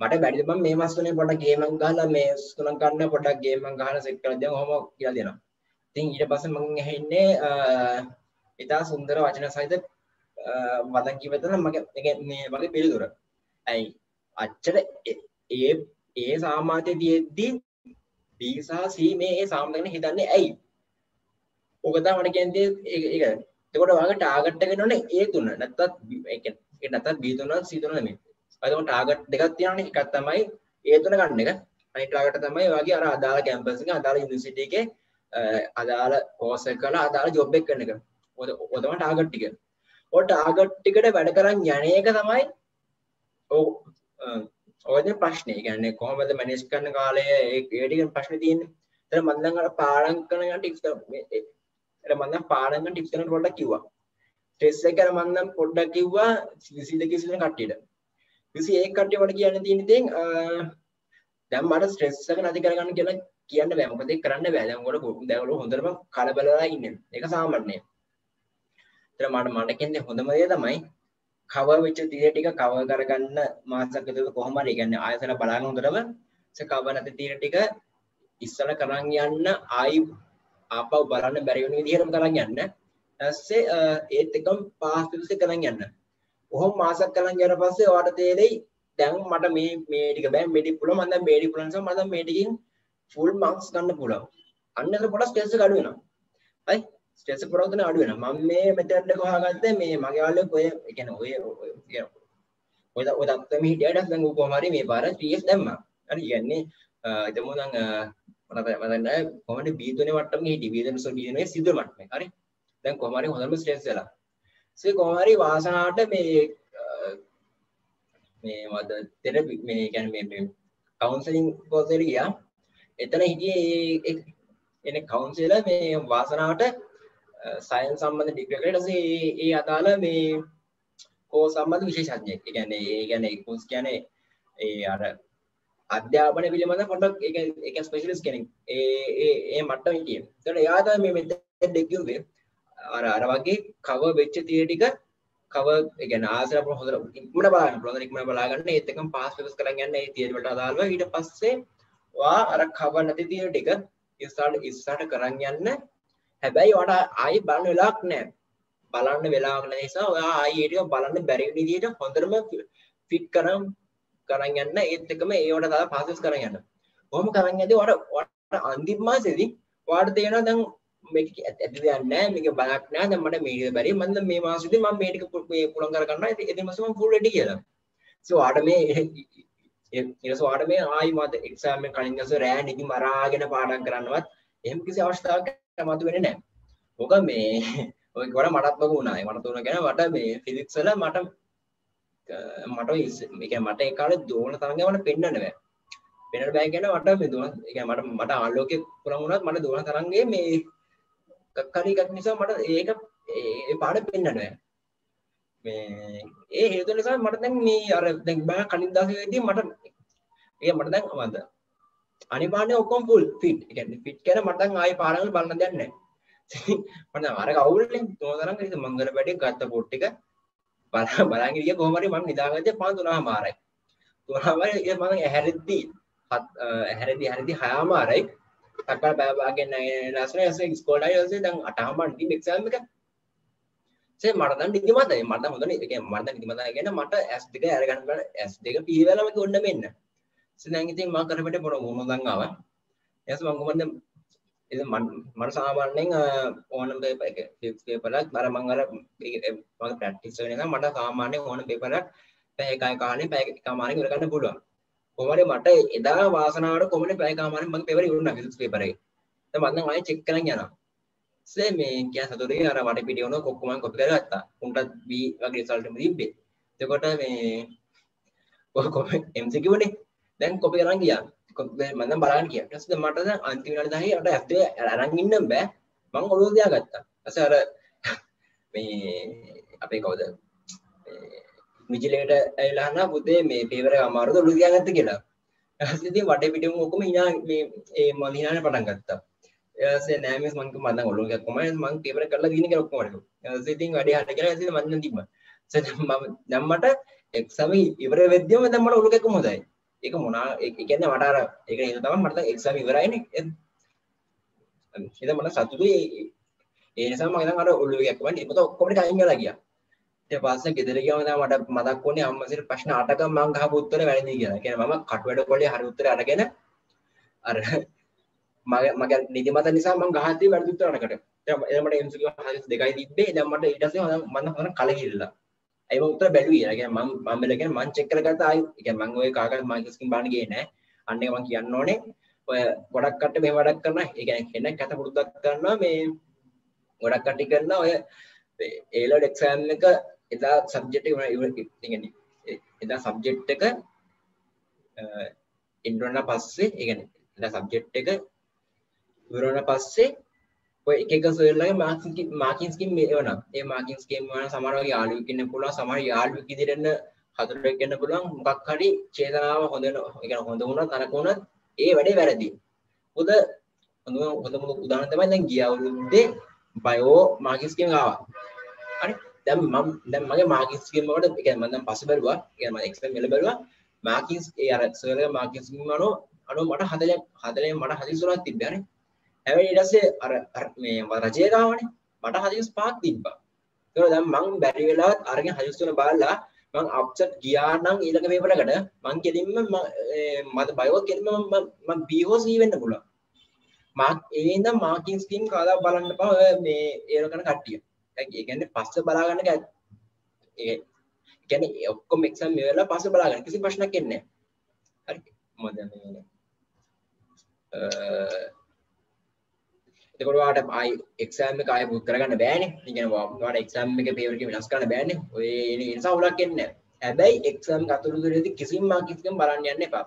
මට බැරිද මම මේ මාස තුනේ පොඩ්ඩක් ගේම් එකක් ගහලා මේ තුනක් ගන්න පොඩ්ඩක් ගේම් එකක් ගහලා සෙට් කරලා දෙන්න ඔහොම කියලා දෙනවා. ඉතින් ඊට පස්සේ මම ඇහෙන්නේ ඉතා සුන්දර වචන සහිත වදන් කිවතන මගේ මේ වගේ පිළිතුර. ඇයි අච්චර ඒ ඒ සාමාන්‍ය තියෙද්දි B සහ C මේ ඒ සාමාන්‍යයෙන් හිතන්නේ ඇයි? ඔක තමයි මට කියන්නේ ඒක ඒක. එතකොට ඔයාගේ ටාගට් එක නෝනේ ඒ තුන. නැත්තත් ඒ කියන්නේ නැත්තත් B තුන C තුන නෙමෙයි. එතකොට ටාගට් දෙකක් තියෙනවානේ. එකක් තමයි ඒ තුන ගන්න එක. අනිත් ටාගට් තමයි ඔයාගේ අර අදාළ කැම්පස් එක අදාළ යුනිවර්සිටි එකේ අදාළ කෝස් එක කරලා අදාළ ජොබ් එක කරන එක. ඔය ඔය තමයි ටාගට් ටික. ඔය ටාගට් ටිකට වැඩ කරන් යන එක තමයි ඔව් ඔයද ප්‍රශ්නේ කියන්නේ කොහොමද මැනේජ් කරන කාලය ඒ ටික ප්‍රශ්නේ තියෙන්නේ. ඒතර මම දැන් අර පාඩම් කරන ගන්න ටිප්ස් එතන මම දැන් පාඩම් කරන ටිප්ස් කරන පොඩ්ඩක් කිව්වා. ස්ට්‍රෙස් එක ගැන මම දැන් පොඩ්ඩක් කිව්වා 22 22 කට්ටියට. 21 කට්ටිය මට කියන්න තියෙන ඉතින් දැන් මට ස්ට්‍රෙස් එක නැති කරගන්න කියලා කියන්න බෑ. මොකද ඒක කරන්න බෑ. දැන් ඔයගොල්ලෝ දැන් ඔයගොල්ලෝ හොඳටම කලබලලා ඉන්නේ. ඒක සාමාන්‍යයි. ඒතර මට මට කියන්නේ හොඳම දේ තමයි කව වෙච්ච තීර ටික කව කරගන්න මාසයක් විතර කොහොම හරි කියන්නේ ආයතන බලන්න හොඳටම ඒ කව නැති තීර ටික ඉස්සල කරන් යන්න ආයි ආපහු බලන්න බැරි වෙන විදිහටම කරන් යන්න. ඊස්සේ ඒත් එකම පාස් පිටුසේ කරන් යන්න. කොහොම මාසයක් කරන් ගියාට පස්සේ ඔයාලට තේරෙයි දැන් මට මේ මේ ටික බෑ මේ ටික පුළුවන් මම දැන් මේ ටික පුළුවන් නිසා මම දැන් මේ ටිකින් ෆුල් මාක්ස් ගන්න පුළුවන්. අන්න ඒක පොඩක් ස්ට්‍රෙස් එක අඩු වෙනවා. හරි? ස්ට්‍රෙස් පොඩක් දෙන අඩු වෙනවා. මම මේ මෙතෙන්ට ගහගත්තේ මේ මගේ යාළුවෙක් ඔය ඒ කියන්නේ ඔය ඔය ඔය දත්තම හිටියට දැන් ඌ කොහම හරි මේ පාර 3S දැම්මා. හරි කියන්නේ හිතමු දැන් මට මම දැන් කොහොමද B3 මට්ටමක හිටියේ B3 සෝ B3 නේ සිදුව මට්ටමේ. හරි? දැන් කොහම හරි හොඳම ස්ට්‍රෙස් වෙලා. ඒ කොහම හරි වාසනාවට මේ මේ වද තෙරපි මේ කියන්නේ මේ කවුන්සලින් කෝස් එකට ගියා. එතන හිටියේ එන කවුන්සිලර් මේ වාසනාවට සයන්ස් සම්බන්ධ ඩිග්‍රී එකකට ඊට පස්සේ ඒ අදාළ මේ කෝස් සම්බන්ධ විශේෂඥයෙක්. ඒ කියන්නේ ඒ කියන්නේ කෝස් කියන්නේ ඒ අර අධ්‍යාපනය පිළිබඳ පොඩ්ඩක් ඒක ඒක ස්පෙෂලිස්ට් කෙනෙක්. ඒ ඒ ඒ මට්ටම හිටියේ. ඒතකොට එයා තමයි මේ මෙතෙන් කිව්වේ අර අර වගේ කව වෙච්ච තිය ටික කව ඒ කියන්නේ ආසර අපර හොඳට ඉක්මනට බලන්න පුළුවන්. ඉක්මනට බලා ගන්න ඒත් එකම පාස් පේපර්ස් කරන් යන්න ඒ තියරි වලට අදාළව ඊට පස්සේ වා අර කව නැති තිය ටික ඉස්සරහට ඉස්සරහට කරන් යන්න හැබැයි වට ආයි බලන්න වෙලාවක් නැහැ. බලන්න වෙලාවක් නැති නිසා ඔයා ආයි ඒ ටික බලන්න බැරි විදිහට හොඳටම ෆිට කරන් කරන් යන්න ඒත් එකම ඒවට තව පාසස් කරන් යන්න. කොහොම කරන් යද්දී වට වට අන්තිම මාසෙදී වාට තේරෙනවා දැන් මේක ඇති දෙයක් නැහැ මේක බලක් නැහැ දැන් මට මේක බැරි මම දැන් මේ මාසෙදී මම මේ ටික මේ පුලම් කර ගන්නවා ඉතින් එදින මාසෙ මම ෆුල් රෙඩි කියලා. සෝ වාට මේ ඊට වාට මේ ආයි මත එක්සාම් එක කලින් දවසේ රෑ නිදි මරාගෙන පාඩම් කරන්නවත් එහෙම කිසි අවස්ථාවක් මතු වෙන්නේ නැහැ. ඔක මේ ඔය වල මටත් වගේ වුණා. මට තුන ගැන මට මේ ෆිසික්ස් වල මට මට මේක මට ඒ කාලේ දෝන තරංගය මට පෙන්වන්න බෑ. පෙන්වන්න බෑ කියන මට මේ දෝන ඒ කියන්නේ මට මට ආලෝකයේ පුරන් වුණත් මට දෝන තරංගයේ මේ කක්කරි එකක් නිසා මට ඒක ඒ පාඩ පෙන්න්නට මේ ඒ හේතු නිසා මට දැන් මේ අර දැන් බා කලින් දවසේදී මට ඒ මට දැන් මන්ද අනිවාර්යයෙන් ඔක්කොම ෆුල් ෆිට් ඒ කියන්නේ ෆිට් කියන මට දැන් ආයේ පාරවල් බලන්න දෙයක් නැහැ මට අර කවුරුනේ තෝතරම් කිසි මංගල වැඩි ගත්ත පොට් ටික බලන් බලන් ගිය කොහොම හරි මම නිදාගත්තේ පාන් තුනමාරයි තුනමාරයි ඒ මම ඇහැරෙද්දි ඇහැරෙද්දි ඇහැරෙද්දි හයමාරයි තක්කල් බෑ බාගෙන ලස්සන ඇසේ ඉස්කෝලේ ඇසේ දැන් අටහමන් ටීම් එක්සෑම් එක. සේ මට දැන් නිදිමතයි මට හොඳනේ ඒ කියන්නේ මට නිදිමතයි කියන්නේ මට S2 අරගන්න බෑ. S2 පිළිවෙලම කොන්න මෙන්න. සේ දැන් ඉතින් මම කරපිට පොර මොන දැන් ආවා එයාස මම කොහොමද ඉතින් මට සාමාන්‍යයෙන් ඕනම් පේපර් එක ෆිෆ්ත් පේපර් එකක් අර මම අර මම ප්‍රැක්ටිස් වෙන නිසා මට සාමාන්‍යයෙන් ඕනම් පේපර් එකක් පැය එකයි කාලේ පැය එකමාරකින් ඉවර ගන්න පුළුවන්. කොහොමද මට එදා වාසනාවට කොහොමද පැය එකමාරකින් මගේ පේපර් ඉවරුණා ෆිසික්ස් පේපර් එක. දැන් මම දැන් ආයෙ චෙක් කරන් යනවා. සේ මේ කිය සතුරේ අර වටේ පිටිය උන කොක්කම කොපි කරගත්තා උන්ටත් B වගේ රිසල්ට් එක තිබ්බේ. එතකොට මේ ඔය කොපි MCQ නේ. දැන් කොපි කරන් ගියා. මම බලන්න කිය ඊට පස්සේ මට දැන් අන්තිම විනාඩි 10 අර ඇස් දෙක අරන් ඉන්න බෑ. මම ඔළුව තියාගත්තා. ඊපස්සේ අර මේ අපේ කවුද? විජිලේට ඇවිල්ලා අහනවා පුතේ මේ පේපර් එක අමාරුද? ඔළුව තියාගත්ත කියලා. ඊපස්සේ ඉතින් වටේ පිටිම ඔක්කොම hina මේ ඒ මම hina පටන් ගත්තා. ඊපස්සේ නෑ මිස් මං මම ඔළුව එකක් කොහමද මං පේපර් කරලා දින කියලා ඔක්කොම වඩ ඊපස්සේ ඉතින් වැඩේ හට කියලා ඊපස්සේ මම දැන් තිබ්බා. ඊපස්සේ මම දැන් මට එක්සම ඉවර වෙද්දිම දැන් මට ඔළුව එක මොනා එකන්න මටර එක හි තම මට එක්සම ඉවරයින හිත මට සතුතු ඒනිසා මගන අර ඔල්ලු එකක්වන් එකත ඔක්කොට ටයිම් ලගිය පස ෙදර කියවන මට මදක්කොන අම්මසිර ප්‍රශ්න අටක මංගහ පුත්තර වැරදි කියෙන කියෙන ම කටවැඩ කොලේ හරුත්තර අරගෙන අර මගේ මග නිදිමත නිසා මං ගහතේ වැරදුත්තරනකට එමට එම්සු හරි දෙකයි තිබේ දම්මට ඉටස මන්න කලකිල්ලා මම මම කලකිරිලා. ඒ මම උත්තර බැලුවේ. ඒ කියන්නේ මම මම බැලුවා කියන්නේ මම චෙක් කරගත්තා ආයි. ඒ කියන්නේ මම ওই කාගල් මාකස් කින් බලන්න ගියේ නෑ. අන්න එක මම කියන්න ඕනේ. ඔය ගොඩක් කට්ට මෙහෙම වැඩක් කරනවා. ඒ කියන්නේ කෙනෙක් කත පුරුද්දක් කරනවා මේ ගොඩක් කට්ටි කරනවා ඔය A level exam එක එදා සබ්ජෙක්ට් එක ඉවර කියන්නේ එදා සබ්ජෙක්ට් එක ඉන්ටර්න පස්සේ ඒ කියන්නේ එදා සබ්ජෙක්ට් එක ඉවර වුණා පස්සේ ඔය එක එක සොයල්ලගේ මාකින් මාකින් ස්කීම් එවනම් ඒ මාකින් ස්කීම් වල සමහර වගේ යාළුවෙක් ඉන්න පුළුවන් සමහර යාළුවෙක් ඉදිරියට එන්න හතුරෙක් එන්න පුළුවන් මොකක් හරි චේතනාව හොඳ ඒ කියන්නේ හොඳ වුණත් නරක වුණත් ඒ වැඩේ වැරදි. හොඳ හොඳ හොඳ උදාහරණ තමයි දැන් ගිය අවුරුද්දේ බයෝ මාකින් ස්කීම් ආවා. හරි දැන් මම දැන් මගේ මාකින් ස්කීම් වලට ඒ කියන්නේ මම දැන් පස්සේ බැලුවා. ඒ කියන්නේ මම එක්ස්පෙරිමන්ට් වල බැලුවා. මාකින් ඒ අර සර්ලගේ මාකින් ස්කීම් වල අනෝ මට 40 40 මට 43ක් තිබ්බේ හරි. හැබැයි ඊට පස්සේ අර මේ රජය ගාවනේ මට 45ක් තිබ්බා. ඒක දැන් මං බැරි වෙලාවත් අරගෙන 43 බලලා මං අප්සෙට් ගියා නම් ඊළඟ පේපර් එකට මං කෙලින්ම මට බයෝ කෙලින්ම මම B හෝ C වෙන්න පුළුවන්. මාක් ඒ ඉඳන් මාකින් ස්කීම් කාලා බලන්න පහ මේ ඒන කරන කට්ටිය. ඒ කියන්නේ පස්සේ බලා ගන්න එක ඒ කියන්නේ ඔක්කොම එක්සෑම් ඉවරලා පස්සේ බලා ගන්න කිසි ප්‍රශ්නයක් එන්නේ නැහැ. හරි. මොකද මේ එතකොට වාට ආයි එක්සෑම් එක ආයෙ බුක් කරගන්න බෑනේ. ඒ කියන්නේ වාට එක්සෑම් එක පේපර් එක වෙනස් කරන්න බෑනේ. ඔය ඒ නිසා උලක් එන්නේ නැහැ. හැබැයි එක්සෑම් අතුරුදරේදී කිසිම මාකින් එකක් බලන්න යන්න එපා.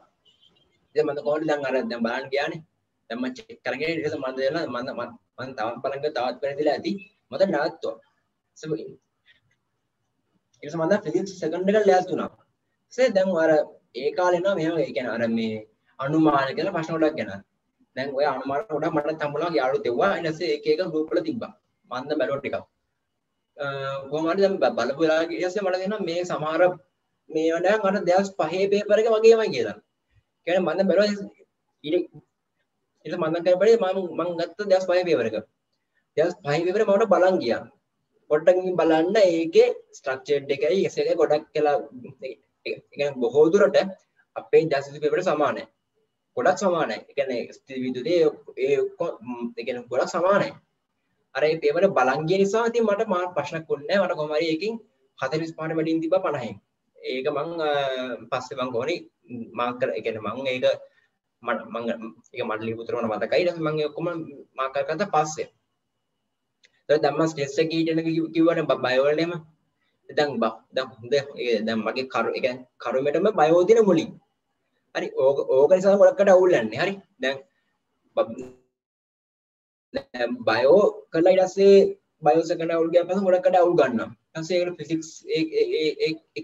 ඉතින් මම කොහොමද දැන් අර දැන් බලන්න ගියානේ. දැන් මම චෙක් කරගෙන ඊට පස්සේ මම දෙලා මම මම තවත් බලන්න තවත් පෙරදිලා ඇති. මම දැන් නවත්තුවා. ඊට පස්සේ මම දැන් ෆිසික්ස් සෙකන්ඩ් එකට ලෑස්ති වුණා. ඊට දැන් අර ඒ කාලේ නම් මෙහෙම ඒ කියන්නේ අර මේ අනුමාන කියලා ප්‍රශ්න ගොඩක් ගෙනා. දැන් ඔය අනුමාන ගොඩක් මට තම්බුණා යාළුවෝ දෙව්වා. ඊට පස්සේ එක එක ගෲප් වල තිබ්බා. මම දැන් බැලුවා ටිකක්. කොහොම හරි දැන් බලපු වෙලාව ඊට පස්සේ මට දෙනවා මේ සමහර මේවා දැන් මට දවස් පහේ පේපර් එක වගේමයි කියලා. කියන්නේ මම දැන් බැලුවා ඊට ඊට මම දැන් කරපරේ මම මම ගත්ත දවස් පහේ පේපර් එක. දවස් පහේ පේපර් එක මම බලන් ගියා. පොඩ්ඩක් බලන්න ඒකේ ස්ට්‍රක්චර්ඩ් එකයි එස් එකයි ගොඩක් කියලා ඒ කියන්නේ බොහෝ දුරට අපේ ජාසිස් පේපර් සමානයි. ගොඩක් සමානයි. එකන විදුදේ ඒ එකන ගොඩක් සමානයි. අර පේවර බලංගිය නිසා ති මට මා ප්‍රශ්නක් කොන්න මට කොමරි එකින් හතරිස් පාට වැඩින් තිබ පණහයි ඒක මං පස්සෙ මං ගෝනි මාකර එකන මං ඒක මට මං එක මටලි පුතරවන මතකයි. ට මං ඔක්කොම මාකර කත පස්සේ. දම්ම ස්ටෙස්ස කීටන කිවට බයවලනම දං බ දම් හොඳ දැම් මගේ කරු එක කරුමටම බයෝතින මුලින්. හරි ඕක ඕක නිසා ගොඩක්කට අවුල්ලන්නේ හරි දැන් බයෝ කරලා ඉඩස්සේ බයෝසකන අවුල්ගේ පස ගොඩකට අවුල් ගන්න පසේ ෆිසික්ස්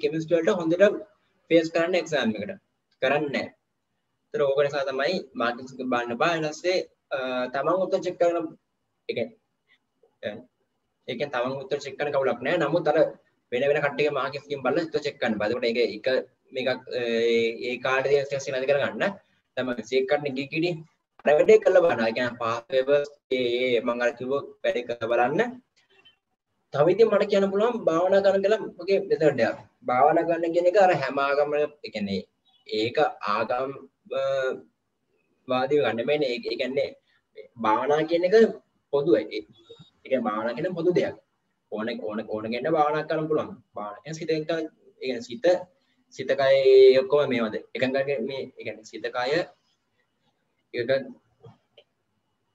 කෙමිස්ටට හොඳට පේස් කරන්න එක්සාම් එකට. කරන්න තර ඕක නිසා තමයි මාර්කිස් බන්න බා. නස්සේ තමන් උත්ත චෙක් කරන එක ඒක තමන් උත්තර චෙක් කරන කවුලක් නෑ නමුත් අර වෙන වෙන කට්ටිය මාර්කිස් කින් බලලා උත්තර චෙක් කරන්න බෑ. ඒක එක මේක ඒ කාඩ් එක ස්ට්‍රෙස් නැති කරගන්න. තමයි චෙක් කරන්න ගිකිඩි අර වැඩේ කළා බලන්න ඒ කියන්නේ පාස් පේපර්ස් ඒ මම අර කිව්ව වැඩේ කරලා බලන්න. තව ඉතින් මට කියන්න පුළුවන් භාවනා කරන කියලා මගේ මෙතනට යන්න භාවනා කරන කියන එක අර හැම ආගම ඒ කියන්නේ ඒක ආගම් වාදී ගන්න බෑනේ. ඒ කියන්නේ භාවනා කියන එක පොදුයි. ඒ කියන්නේ භාවනා කියන පොදු දෙයක්. ඕන ඕන ඕන කෙනෙක් භාවනා කරන්න පුළුවන්. භාවනා කියන්නේ සිත එක ඒ කියන්නේ සිත සිත කය ඔක්කොම මේවද? එකඟ මේ ඒ කියන්නේ සිත කය ඒක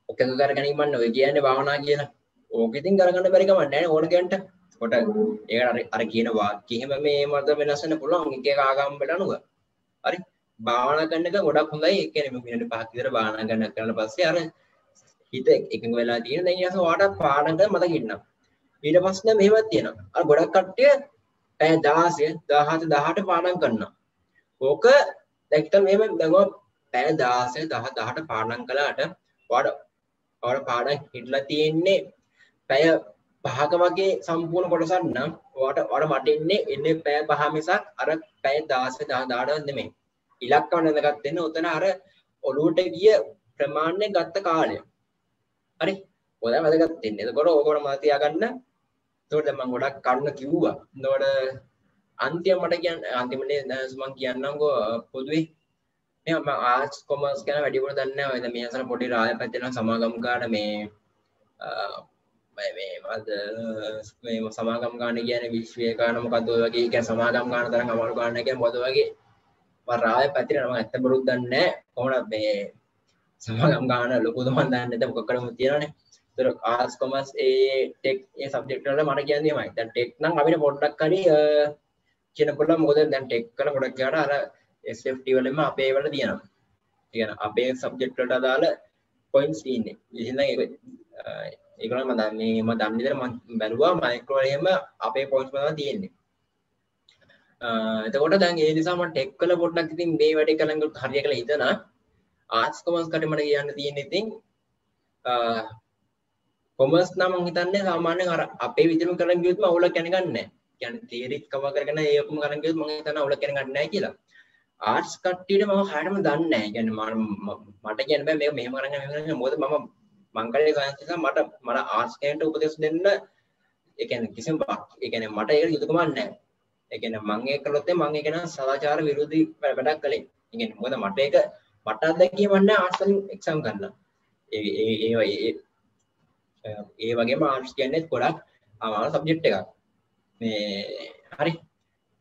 එකඟ කර ගැනීමක් නෙවෙයි කියන්නේ භාවනා කියලා ඕක ඉතින් කරගන්න බැරි කමක් නැහැ ඕන කෙනට කොට ඒක අර කියන වාක්‍ය එහෙම මේ මත වෙනස් වෙන්න පුළුවන්. එක එක ආගම් වල අනුව. හරි? භාවනා කරන එක ගොඩක් හොඳයි. ඒ කියන්නේ මම මිනිත්තු පහක් විතර භාවනා කරන කරලා පස්සේ අර හිත එකඟ වෙලා තියෙන. දැන් ඊට පස්සේ ඔයාට පාඩම් කරලා මතක ඉන්නවා. ඊට පස්සේ මෙහෙමත් තියෙනවා. අර ගොඩක් කට්ටිය පැය 16 17 18 පාඩම් කරනවා. ඕක දැක්කම මෙහෙම දැන් පැය 16 18 පාඩම් කළාට ඔයාට ඔයාට පාඩම් හිටලා තියෙන්නේ පැය පහක වගේ සම්පූර්ණ කොටසක් නම් ඔයාට ඔයාට මට ඉන්නේ එන්නේ පැය පහ මිසක් අර පැය 16 18 නෙමෙයි. ඉලක්කම නැදගත් වෙන උතන අර ඔළුවට ගිය ප්‍රමාණය ගත්ත කාලය. හරි? ඔය වැදගත් වෙන්නේ. එතකොට ඕකට මම තියාගන්න එතකොට මම ගොඩක් කරුණ කිව්වා. එතකොට අන්තිම මට කියන්න අන්තිමනේ මම කියන්නම්කෝ පොදුවේ. මේ මම ආර්ට්ස් කොමර්ස් ගැන වැඩිපුර දන්නේ නැහැ. ඔය මේ අසන පොඩි රාය පැත්තෙන සමාගම් ගාන මේ මේ මද මේ සමාගම් ගාන කියන්නේ විශ්වය ගාන මොකද්ද ඔය වගේ? කියන්නේ සමාගම් ගාන තරම් අමාරු ගාන කියන්නේ මොකද වගේ? මම රාය පැත්තේ මම ඇත්ත බරුත් දන්නේ නැහැ. කොහොමද මේ සමාගම් ගාන ලොකුද මන් දන්නේ නැත මොකක් කරමුත් තියෙනවනේ ඒතර ආර්ට්ස් කොමර්ස් ඒ ටෙක් ඒ සබ්ජෙක්ට් වල මට කියන්නේ එහෙමයි. දැන් ටෙක් නම් අපිට පොඩ්ඩක් හරි කියන පුළුවන් මොකද දැන් ටෙක් කරන ගොඩක් ගාන අර SFT වලම අපේ වල තියෙනවා. කියන අපේ සබ්ජෙක්ට් වලට අදාළ පොයින්ට්ස් තියෙන්නේ. ඉතින් දැන් ඒක ඒකල මම දන්නේ මම දන්නේ විතර මම බැලුවා මයික්‍රෝ එහෙම අපේ පොයින්ට්ස් වල තියෙන්නේ. එතකොට දැන් ඒ නිසා මම ටෙක් වල පොඩ්ඩක් ඉතින් මේ වැඩේ කරන් හරිය කියලා හිතනවා. ආර්ට්ස් කොමර්ස් කට මට කියන්න තියෙන්නේ ඉතින් කොමර්ස් නම් මම හිතන්නේ සාමාන්‍යයෙන් අර අපේ විදිහම කරන් ගියොත් මම අවුලක් යන්නේ නැහැ. කියන්නේ තියරිත් කවර් කරගෙන ඒකම කරන් ගියොත් මම හිතන්නේ අවුලක් යන්නේ නැහැ කියලා. ආර්ට්ස් කට්ටියට මම හරියටම දන්නේ නැහැ. කියන්නේ මට කියන්න බෑ මේක මෙහෙම කරන්න මෙහෙම කරන්න මොකද මම මංගලයේ සයන්ස් නිසා මට මට ආර්ට්ස් කෙනෙක්ට උපදෙස් දෙන්න ඒ කියන්නේ කිසිම ඒ කියන්නේ මට ඒක යුතුයකමක් නැහැ. ඒ කියන්නේ මම ඒක කළොත් මම ඒක නම් සදාචාර විරෝධී වැඩක් කළේ. ඒ කියන්නේ මොකද මට ඒක මට අත්දැකීමක් නැහැ ආර්ට්ස් වලින් එක්සම් කරලා. ඒ ඒ ඒ ඒ වගේම ආර්ට්ස් කියන්නේ ගොඩක් අමාරු සබ්ජෙක්ට් එකක්. මේ හරි.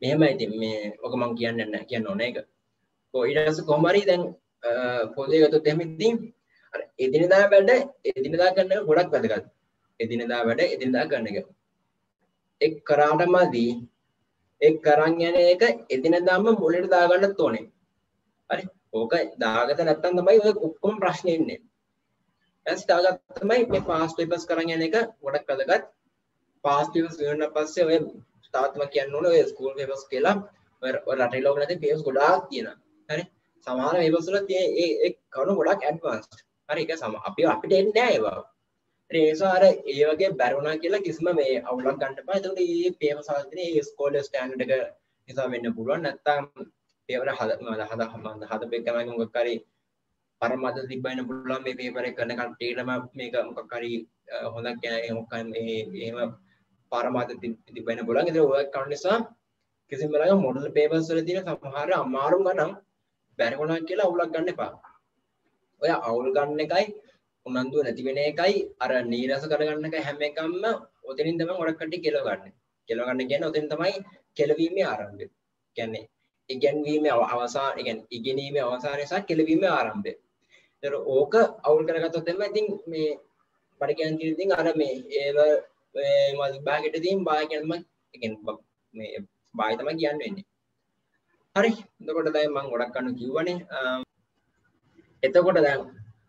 මෙහෙමයි ඉතින් මේ ඔක මම කියන්නේ නැහැ කියන්න ඕනේ ඒක. කො ඊට පස්සේ කොහොම හරි දැන් පොතේ ගත්තොත් එහෙම ඉතින් අර එදිනදා වැඩ එදිනදා කරන එක ගොඩක් වැදගත්. එදිනදා වැඩ එදිනදා කරන එක. එක් කරාටමදී එක් කරන් යන එක එදිනදාම මුලට දාගන්නත් ඕනේ. හරි. ඕක දාගත නැත්තම් තමයි ඔය ඔක්කොම ප්‍රශ්නේ ඉන්නේ. ඇස් දාගත්ත තමයි මේ පාස් පේපර්ස් කරන් යන එක ගොඩක් වැදගත්. පාස් පේපර්ස් ලියන්න පස්සේ ඔය තාත්තම කියන්න ඕනේ ඔය ස්කූල් පේපර්ස් කියලා ඔය රටේ ලෝක නැති පේපර්ස් ගොඩාක් තියෙනවා. හරි. සමහර පේපර්ස් වල තියෙන ඒ ඒ කරුණු ගොඩක් ඇඩ්වාන්ස්ඩ්. හරි ඒක සම අපි අපිට එන්නේ නැහැ ඒවා. ඒ නිසා අර ඒ වගේ බැරුණා කියලා කිසිම මේ අවුලක් ගන්න එපා. එතකොට මේ පේපර්ස් වල තියෙන ඒ ස්කෝලර් ස්ටෑන්ඩඩ් එක නිසා වෙන්න පුළුවන්. නැත්තම් පේපර් හද හද හදපේ තමයි මොකක් හරි පරමත තිබ්බයින පුළුවන් මේ පේපර් එක කරන කට්ටියටම මේක මොකක් හරි හොඳක් කියන්නේ මොකක් මේ එහෙම පරමත තිබ්බයින පුළුවන්. ඒක ඔය කරුණ නිසා කිසිම වෙලාවක මොඩල් පේපර්ස් වල තියෙන සමහර අමාරු ගණන් බැරි වුණා කියලා අවුලක් ගන්න එපා. ඔය අවුල් ගන්න එකයි උනන්දුව නැති වෙන එකයි අර නීරස කරගන්න එක හැම එකක්ම ඔතනින් තමයි ගොඩක් කට්ටිය කෙලව ගන්න. කෙලව ගන්න කියන්නේ ඔතෙන් තමයි කෙලවීමේ ආරම්භය. කියන්නේ ඉගැන්වීමේ අවසාන ඒ කියන්නේ ඉගෙනීමේ අවසානය සහ කෙලවීමේ ආරම්භය. ඒතර ඕක අවුල් කරගත්තොත් එන්න ඉතින් මේ මට කියන්න තියෙන ඉතින් අර මේ ඒව මේ විභාගෙට තියෙන බාය කියන මම ඒ කියන්නේ මේ බාය තමයි කියන්න වෙන්නේ. හරි. එතකොට දැන් මම ගොඩක් කන්න කිව්වනේ. එතකොට දැන්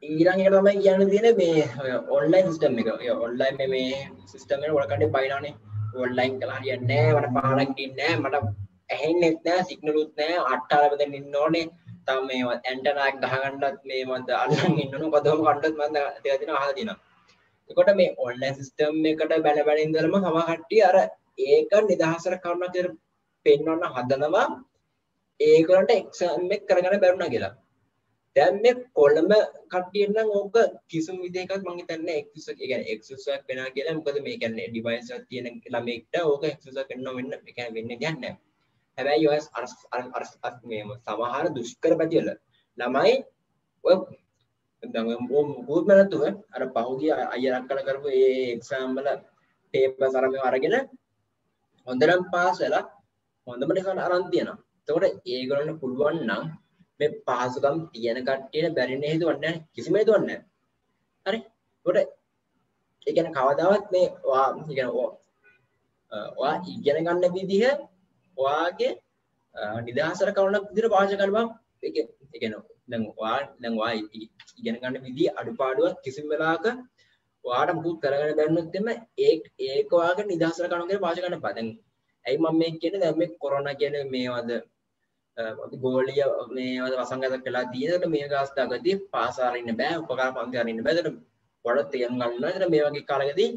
ඊරං එක තමයි කියන්න තියෙන මේ ඔන්ලයින් සිස්ටම් එක ඔන්ලයින් මේ සිස්ටම් එක ඔලකඩේ පයිනානේ ඔන්ලයින් කලා හරියන්නේ මට පාරක් ඉන්නේ මට ඇහෙන්නෙත් නෑ සිග්නලුත් නෑ අට්ටාලපද ඉන්න ඕනේ තම මේ ඇන්ටනක් ගහගන්නත් මේ මන්ද අල්ලන් ඉන්නනු කොදම කණ්ඩත් මන්ද තින හල තින එකොට මේ ඔන්ලයින් සිස්ටම් එකට බැල බැලින්දරම සමහට්ටිය අර ඒක නිදහසර කරුණ කර පෙන්වන්න හදනවා. ඒකලට එක්සම්ෙක් කරගන බැරුණ කියලා. දැන් මේ කොළඹ කට්ටියන්න ඕක කිසිම විදිහකත් මං හිතන්නේ එක්සස් කියන්නේ එක්සස්යක් වෙනවා කියලා. මොකද මේ කියන්නේ ඩිවයිස් එකක් තියෙන ළමෙක්ට ඕක එක්සස් කරන්න වෙන්න ඒ කියන්නේ වෙන්නේ නැහැ. හැබැයි ඔය අර මේ සමහර දුෂ්කර පැතිවල ළමයි ඔය දැන් මොකුත් නැතුව අර පහුගිය අයියරක් කල කරපු ඒ එක්සෑම් වල පේපර්ස් අරන් අරගෙන හොඳටම පාස් වෙලා හොඳම රිසල්ට් අරන් තියෙනවා. එතකොට ඒගොල්ලන්ට පුළුවන් නම් මේ පහසුකම් තියෙන කට්ටියට බැරි නේ හේතුවක් නැහැ. කිසිම හේතුවක් නැහැ. හරි? ඒකට ඒ කියන්නේ කවදාවත් මේ ඔයා කියන්නේ ඔයා ඉගෙන ගන්න විදිහ ඔයාගේ නිදහසට කරුණක් විදිහට පාවිච්චි කරන්න බං. ඒක ඒ කියන්නේ දැන් ඔයා දැන් ඔයා ඉගෙන ගන්න විදිහ අඩුපාඩුවක් කිසිම වෙලාවක ඔයාට මුකුත් කරගන්න බැරිනොත් එම ඒ ඒක ඔයාගේ නිදහසට කරුණක් විදිහට පාවිච්චි කරන්න බෑ. දැන් ඇයි මම මේ කියන්නේ දැන් මේ කොරෝනා කියන්නේ මේවද ගෝලිය මේ වසංගත කලා තියනට මේ ගස්ථාගති පාසාරන්න බෑ උපකාර පන්ති අරන්න බැදට පොඩ තේම් ගන්නට මේ වගේ කාලගදී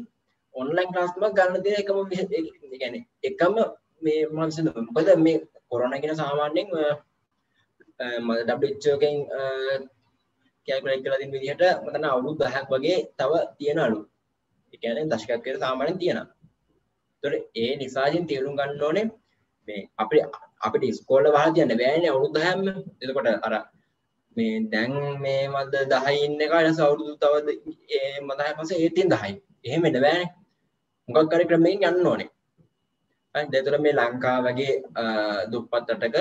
ඔන්ලයින් ක්ලාස්ම ගන්න තිය එකම ගැන එකම මේ මන්සද මොකද මේ කොරන ගෙන සාමාන්‍යෙන් ඩක්ෙන් කෑකලෙක් කලා තින් විදිහට මතන අවුරු දහැක් වගේ තව තියෙන අලු එකන දශකත් කර සාමානෙන් තියෙන තොර ඒ නිසාජෙන් තේරුම් ගන්න ඕනේ මේ අපි අපිට ස්කෝල වාහ තියන්න බෑන අවුරුදු හැම එතකොට අර මේ දැන් මේ මද දහයි ඉන්න කාල සවුරුදු තවද ඒ මදහ පස ඒතින් දහයි. එහෙමට බෑන. මොකක් කරි ක්‍රමයෙන් යන්න ඕනේ. දෙතුර මේ ලංකා වගේ දුප්පත්තටක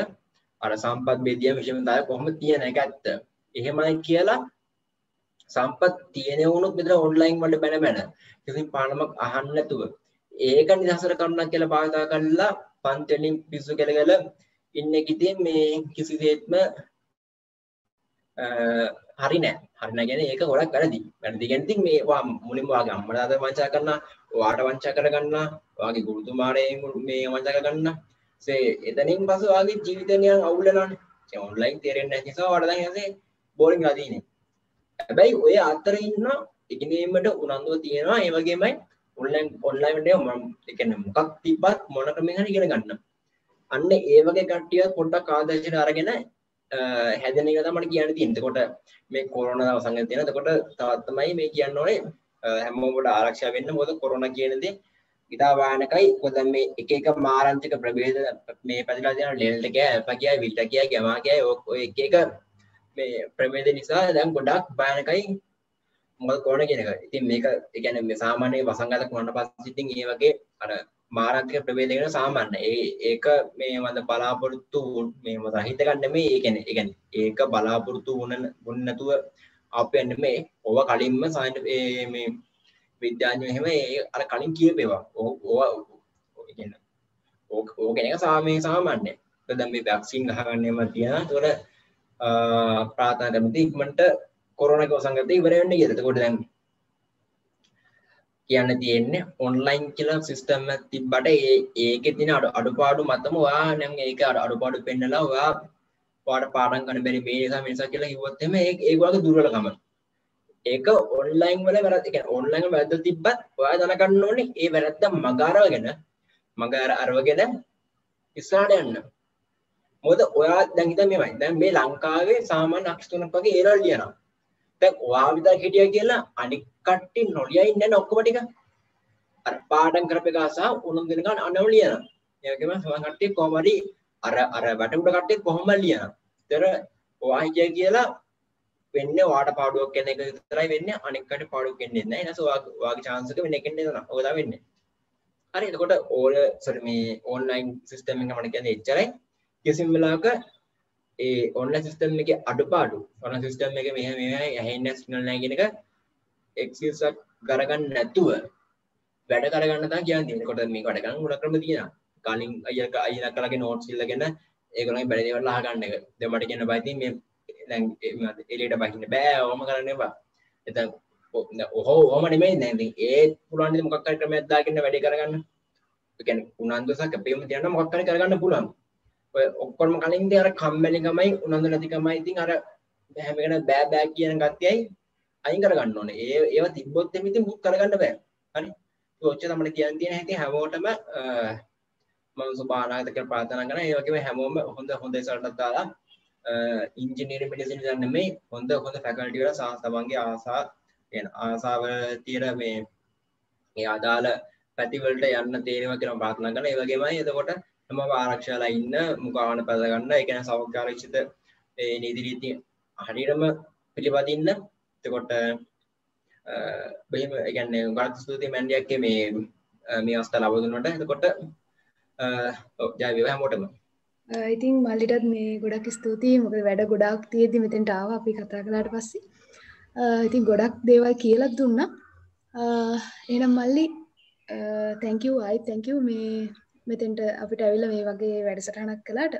අර සම්පත් බේදිය විෂමතාය කොහොම තියෙන එක ඇත්ත. එහෙමයි කියලා සම්පත් තියෙන වුණුත් මෙතර ඔන්ලයින් වලට බැන බැන. කිසි පානමක් අහන්න නැතුව. ඒක නිදහසර කරුණක් කියලා භාවිතා කරලා පන්තලින් පිස්සු කෙලගල ඉන්න ඉතින් මේ කිසිදේත්ම හරි නෑ. හරින ගැන ඒක ගොඩක් වැරදි. වැරදි ගැනති මේවා මුලින් වාගේ අම්මලාද වංචා කරන්න වාට වංචා කරගන්න වගේ ගුරුතුමාරයෙන් මේ වංචා කරගන්න. සේ එතනින් පස වගේ ජීවිතනයන් අවුලනන් ඔන්ලයින් තේරෙන් නිසා වඩදන් හසේ බෝලිින් ලදීනේ හැබැයි ඔය අත්තර ඉන්න ඉගෙනීමට උනන්දුව තියෙනවා. ඒවගේමයි ඔන්ලයින් ඔන්ලයින්ට ම එකන මොකක් තිබත් මොන ක්‍රමහන ඉගෙන ගන්න. අන්න ඒ වගේ කට්ටිය පොඩ්ඩක් ආදර්ශයට අරගෙන හැදන එක තමට කියන්න තියන්තකොට මේ කොරන සංග තියෙන තකොට තවත්තමයි මේ කියන්න ඕනේ හැමෝට ආරක්ෂ වෙන්න. මොද කොරන කියනද ඉතා වානකයි කොද මේ එක එක මාරන්තික ප්‍රබේද මේ පැදිලා තියන ලෙල්ට කෑ ඇපකිය විල්ට කිය ගැමාකෑ ඔ එක එක මේ ප්‍රමේද නිසා දැන් ගොඩක් බානකයි මොද කෝන කියෙනක ඉතින් මේක එකන මේ සාමානය වසංගතක් වන්න පස් සිතින් ඒ වගේ අර මාරක්ක ප්‍රවේදගෙන සාමාන්න ඒ ඒක මේ මද බලාපොරොත්තු මේම සහිත ගන්න මේ ඒකැන එකැන ඒක බලාපොරොත්තු වුණ ගොන්නතුව අපන්න මේ ඔව කලින්ම සයින්ට මේ විද්‍යාඥ එහෙම ඒ අර කලින් කියපේවා. ඕ ඕකෙනක සාමය සාමාන්‍ය දැම් මේ වැක්සින් ගහගන්නම තියෙන තොට ප්‍රාථන කැමති ඉක්මට කොරනක සංගත ඉවරන්න ගෙතකොට දැන් කියන්න තියෙන්නේ ඔන්ලයින් කියලා සිස්ටම් තිබ්බට ඒ ඒක තින අඩු අඩුපාඩු මතම වා නම් ඒක අඩ අඩුපාඩු පෙන්නලා වා පාට පාඩන් කන බැරි මේ නිසා මිනිසා කියලා කිව්වොත්ම ඒවාගේ දුර්වලකම. ඒක ඔන්ලයින් වල වැරදි කියන්නේ ඔන්ලයින් වැරද්ද තිබ්බත් ඔයා දැනගන්න ඕනේ ඒ වැරද්ද මගාරවගෙන මගාර අරවගෙන ඉස්සරහට යන්න. මොකද ඔයා දැන් හිතන්න මේවයි. දැන් මේ ලංකාවේ සාමාන්‍ය අක්ෂර තුනක් වගේ ඒරල් ලියනවා දැන් ඔයා විතර හිටිය කියලා අනික් කට්ටිය නොලියයි ඉන්නේ ඔක්කොම ටික. අර පාඩම් කරපේක සහ උණුම් දෙනකන් අනව ලියනවා. ඒ වගේම සමහර කට්ටිය කොහොම හරි අර අර වැටුඩ කට්ටිය කොහොම ලියනවා. ඒතර ඔයා හිටිය කියලා වෙන්නේ ඔයාට පාඩුවක් කියන එක විතරයි වෙන්නේ. අනික් කට්ටිය පාඩුවක් වෙන්නේ නැහැ. ඊට පස්සේ ඔයාගේ chance එක වෙන එකෙන් නේද ඔය තමයි වෙන්නේ හරි. එතකොට ඕල සොරි මේ ඔන්ලයින් සිස්ටම් එක මම කියන්නේ එච්චරයි කිසිම වෙලාවක ඒ ඔන්ලයින් සිස්ටම් එකේ අඩුපාඩු ඔන්ලයින් සිස්ටම් එකේ මෙහෙම මෙහෙම ඇහෙන්නේ සිග්නල් නැහැ කියන එක එක්ස්කියුස් එකක් කරගන්න නැතුව වැඩ කරගන්න තමයි කියන්නේ. එතකොට මේක වැඩ කරන්න ගොඩක් ක්‍රම තියෙනවා. කලින් අයියා අයියා කරලාගේ නෝට්ස් ඉල්ලගෙන ඒගොල්ලන්ගේ බැරි දේවල් අහගන්න එක. දැන් මට කියන්න බෑ ඉතින් මේ එලට බහින්න බෑ ඕම කරන්න එපා එත ඔහෝ ඕම නෙමේ නැති ඒ පුළුවන් මොකක්කට ක්‍රම ඇත්දාගන්න වැඩි කරගන්න ගැන උනන්දුසක් පේම තියන්න මොක්කර කරගන්න පුළුවන් ඔක්කොම කලින් අර කම්මැලිකමයි උනන්දු නැතිකමයි ඉතින් අර හැමගෙන බෑ බෑ කියන ගත්තියයි අයින් කරගන්න ඕන. ඒ ඒව තිබොත් මිති මුත් කරගන්න බෑ. හරි? ඔච්ච තමට කියන් තියෙන හැති හැමෝටම මම සුභානාගතක ප්‍රාථනා කරන ඒ වගේම හැමෝම හොඳ හොඳ සල්ටත් දාලා ඉංජිනීරි මෙඩිසින් ගන්න මේ හොඳ හොඳ ෆැකල්ටිවට සහ තමන්ගේ ආසා ආසාව තියෙන මේ ඒ අදාළ පැතිවලට යන්න තේරම කරම පාත්න කන ඒවගේමයි එතකොට හම ආරක්ෂලා ඉන්න මුකාවන පැදගන්න එකන සෞඛ්‍යාරක්ෂිත නීදිරීති හරිරම පිළිපදින්න. එතකොට බහිම එකන්න ගත් ස්තුති මැන්ඩියක්ක මේ මේ අස්ත ලබදුනට එතකොට ජයවිව හැමෝටම. ඉතින් මල්ලිටත් මේ ගොඩක් ස්තුතියි. මොක වැඩ ගොඩක් තියදි මෙතෙන්ට ආව. අපි කතා කලාට පස්සේ. ඉතින් ගොඩක් දේවල් කියලත් දුන්න. එනම් මල්ලි තැංකව අයි තැංකව මේ මෙතෙන්ට අපිට ඇවිල්ල මේ වගේ වැඩසටහනක් කලාට